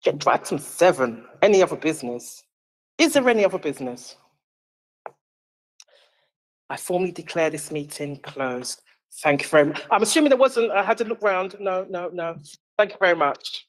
S1: Get Agenda item seven, any other business? Is there any other business? I formally declare this meeting closed. Thank you very much. I'm assuming there wasn't, I had to look round. No, no, no. Thank you very much.